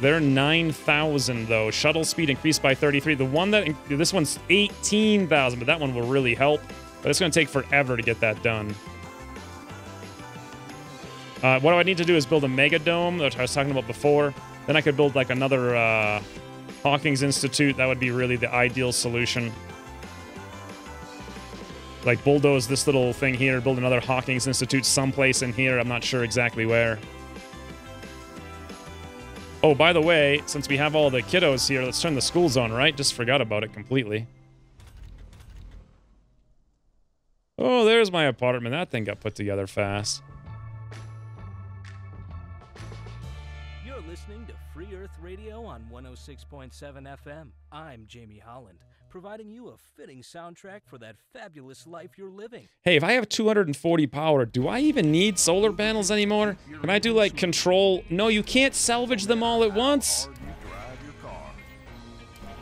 They're 9,000, though. Shuttle speed increased by 33. The one that... This one's 18,000, but that one will really help. But it's going to take forever to get that done. Uh, what do I need to do is build a mega dome, which I was talking about before. Then I could build, like, another... Uh, Hawking Institute, that would be really the ideal solution. Like bulldoze this little thing here, build another Hawking Institute someplace in here. I'm not sure exactly where. Oh, by the way, since we have all the kiddos here, let's turn the schools on, right? Just forgot about it completely. Oh, there's my apartment. That thing got put together fast. You're listening to Free Earth Radio on 106.7 FM. I'm Jamie Holland, providing you a fitting soundtrack for that fabulous life you're living. Hey, if I have 240 power, do I even need solar panels anymore? Can I do like control? No, you can't salvage them all at once.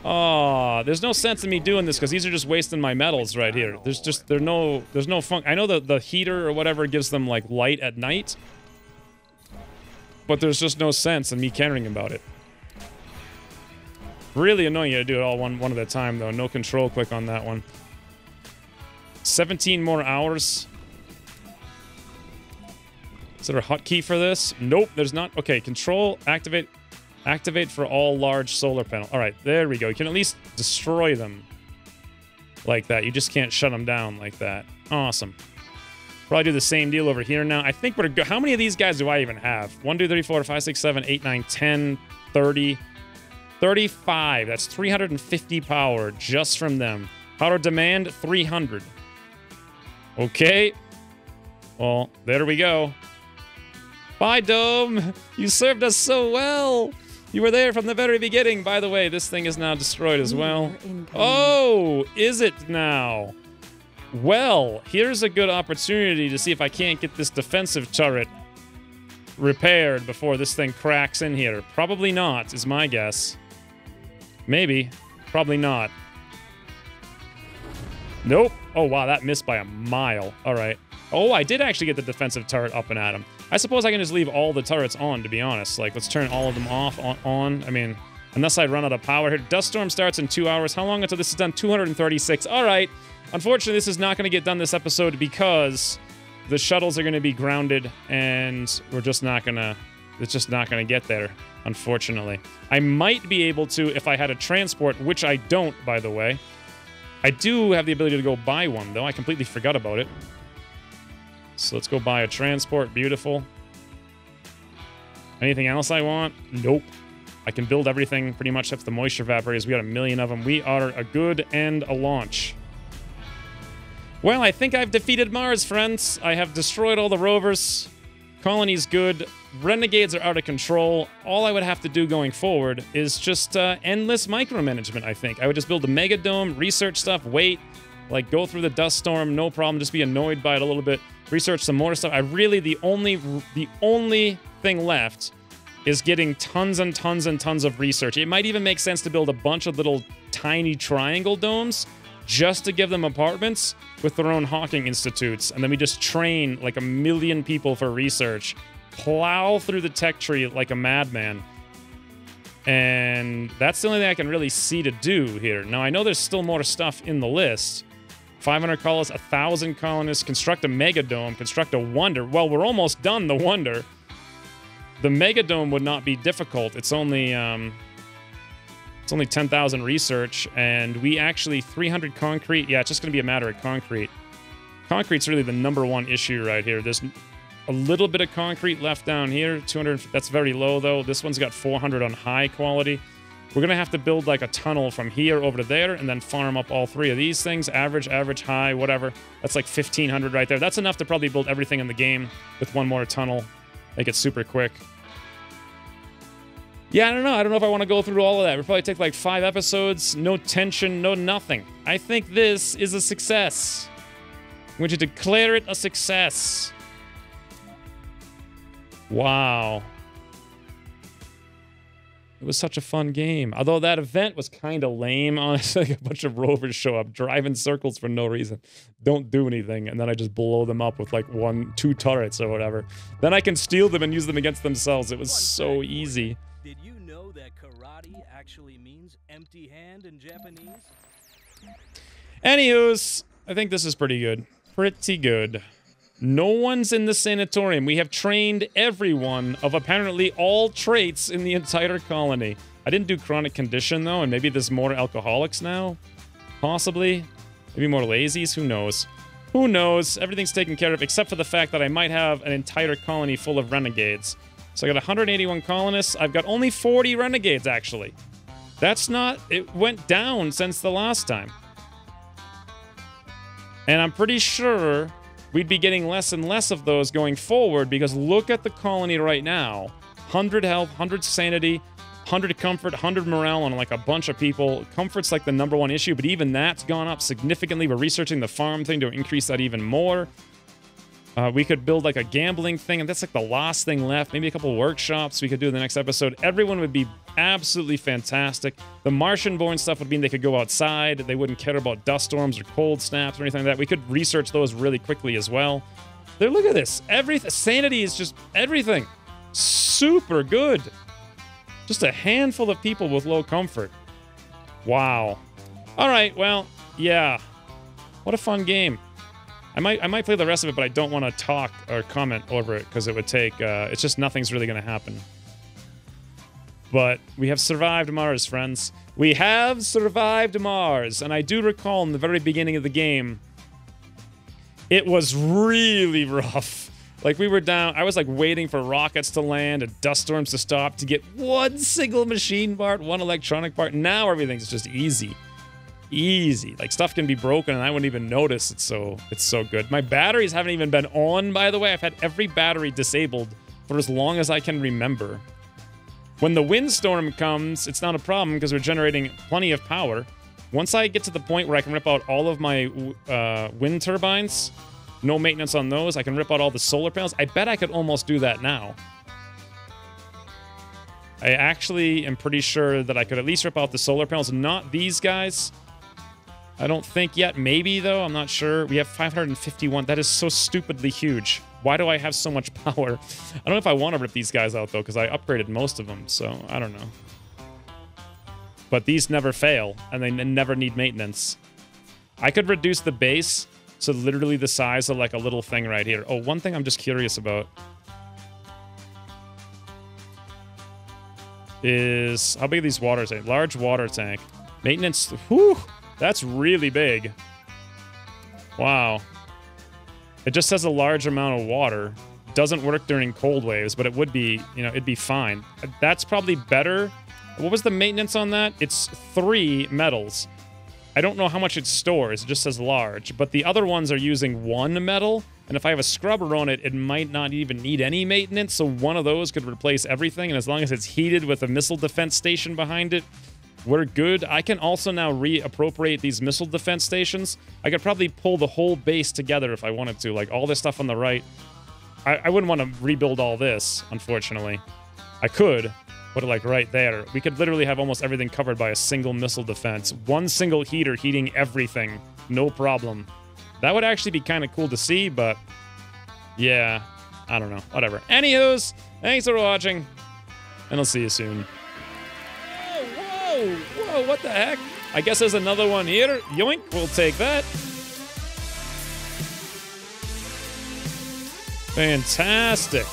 Oh, there's no sense in me doing this because these are just wasting my metals right here. There's just there's no there's no fun. I know the the heater or whatever gives them like light at night, but there's just no sense in me caring about it. Really annoying you to do it all one one at a time though. No control click on that one. 17 more hours. Is there a hotkey for this? Nope, there's not. Okay, control, activate, activate for all large solar panel. All right, there we go. You can at least destroy them like that. You just can't shut them down like that. Awesome. Probably do the same deal over here now. I think we're good. How many of these guys do I even have? 1, 2, 3, 4, 5, 6, 7, 8, 9, 10, 30, 35. That's 350 power just from them. Power demand, 300. Okay. Well, there we go. Bye, Dome. You served us so well. You were there from the very beginning. By the way, this thing is now destroyed as well. are in pain. Oh, is it now? Well, here's a good opportunity to see if I can't get this defensive turret repaired before this thing cracks in here. Probably not, is my guess. Maybe. Probably not. Nope. Oh, wow, that missed by a mile. All right. Oh, I did actually get the defensive turret up and at him. I suppose I can just leave all the turrets on, to be honest. Like, let's turn all of them off, on. I mean, unless I run out of power here. Dust Storm starts in two hours. How long until this is done? 236. All right. Unfortunately, this is not going to get done this episode because the shuttles are going to be grounded and we're just not going to... It's just not going to get there, unfortunately. I might be able to if I had a transport, which I don't, by the way. I do have the ability to go buy one, though. I completely forgot about it. So let's go buy a transport. Beautiful. Anything else I want? Nope. I can build everything pretty much except the moisture evaporators. We got a million of them. We are a good and a launch. Well, I think I've defeated Mars, friends. I have destroyed all the rovers. Colony's good. Renegades are out of control. All I would have to do going forward is just uh, endless micromanagement, I think. I would just build a mega dome, research stuff, wait, like go through the dust storm, no problem, just be annoyed by it a little bit, research some more stuff. I really, the only, the only thing left is getting tons and tons and tons of research. It might even make sense to build a bunch of little tiny triangle domes just to give them apartments with their own hawking institutes. And then we just train like a million people for research, plow through the tech tree like a madman. And that's the only thing I can really see to do here. Now, I know there's still more stuff in the list. 500 colonists, 1,000 colonists, construct a megadome, construct a wonder. Well, we're almost done the wonder. The megadome would not be difficult. It's only um, it's only 10,000 research, and we actually 300 concrete. Yeah, it's just going to be a matter of concrete. Concrete's really the number one issue right here. There's a little bit of concrete left down here. 200. That's very low though. This one's got 400 on high quality. We're gonna have to build like a tunnel from here over to there, and then farm up all three of these things. Average, average, high, whatever. That's like 1500 right there. That's enough to probably build everything in the game with one more tunnel. Make it super quick. Yeah, I don't know. I don't know if I want to go through all of that. We'll probably take like five episodes, no tension, no nothing. I think this is a success. I'm going to declare it a success. Wow. It was such a fun game. Although that event was kind of lame, honestly. Like a bunch of rovers show up, driving circles for no reason, don't do anything, and then I just blow them up with like one, two turrets or whatever. Then I can steal them and use them against themselves. It was so easy. Did you know that karate actually means empty hand in Japanese? Anywho's, I think this is pretty good. Pretty good. No one's in the sanatorium. We have trained everyone of apparently all traits in the entire colony. I didn't do chronic condition though, and maybe there's more alcoholics now? Possibly. Maybe more lazies? Who knows? Who knows? Everything's taken care of except for the fact that I might have an entire colony full of renegades. So I got 181 colonists. I've got only 40 renegades actually. That's not. It went down since the last time. And I'm pretty sure we'd be getting less and less of those going forward because look at the colony right now 100 health, 100 sanity, 100 comfort, 100 morale on like a bunch of people. Comfort's like the number one issue, but even that's gone up significantly. We're researching the farm thing to increase that even more. Uh, we could build like a gambling thing, and that's like the last thing left. Maybe a couple workshops we could do in the next episode. Everyone would be absolutely fantastic. The Martian born stuff would mean they could go outside. They wouldn't care about dust storms or cold snaps or anything like that. We could research those really quickly as well. There, look at this. Everything. Sanity is just everything. Super good. Just a handful of people with low comfort. Wow. All right. Well, yeah. What a fun game. I might I might play the rest of it, but I don't want to talk or comment over it because it would take. Uh, it's just nothing's really going to happen. But we have survived Mars, friends. We have survived Mars, and I do recall in the very beginning of the game, it was really rough. Like we were down, I was like waiting for rockets to land and dust storms to stop to get one single machine part, one electronic part. Now everything's just easy easy. Like stuff can be broken and I wouldn't even notice. It's so it's so good. My batteries haven't even been on, by the way. I've had every battery disabled for as long as I can remember. When the windstorm comes, it's not a problem because we're generating plenty of power. Once I get to the point where I can rip out all of my uh, wind turbines, no maintenance on those, I can rip out all the solar panels. I bet I could almost do that now. I actually am pretty sure that I could at least rip out the solar panels, not these guys, I don't think yet. Maybe, though. I'm not sure. We have 551. That is so stupidly huge. Why do I have so much power? I don't know if I want to rip these guys out, though, because I upgraded most of them, so I don't know. But these never fail, and they never need maintenance. I could reduce the base to literally the size of, like, a little thing right here. Oh, one thing I'm just curious about is... How big are these water tanks? Large water tank. Maintenance... Whew! That's really big. Wow. It just has a large amount of water. Doesn't work during cold waves, but it would be, you know, it'd be fine. That's probably better. What was the maintenance on that? It's three metals. I don't know how much it stores. It just says large. But the other ones are using one metal. And if I have a scrubber on it, it might not even need any maintenance. So one of those could replace everything. And as long as it's heated with a missile defense station behind it, we're good. I can also now reappropriate these missile defense stations. I could probably pull the whole base together if I wanted to. Like all this stuff on the right. I, I wouldn't want to rebuild all this, unfortunately. I could, it like right there. We could literally have almost everything covered by a single missile defense. One single heater heating everything. No problem. That would actually be kind of cool to see, but yeah, I don't know. Whatever. Anywho's, thanks for watching, and I'll see you soon. Whoa, what the heck? I guess there's another one here. Yoink, we'll take that. Fantastic.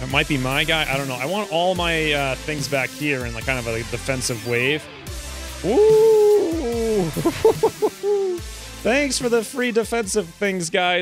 That might be my guy. I don't know. I want all my uh, things back here in like kind of a defensive wave. Ooh! Thanks for the free defensive things, guys.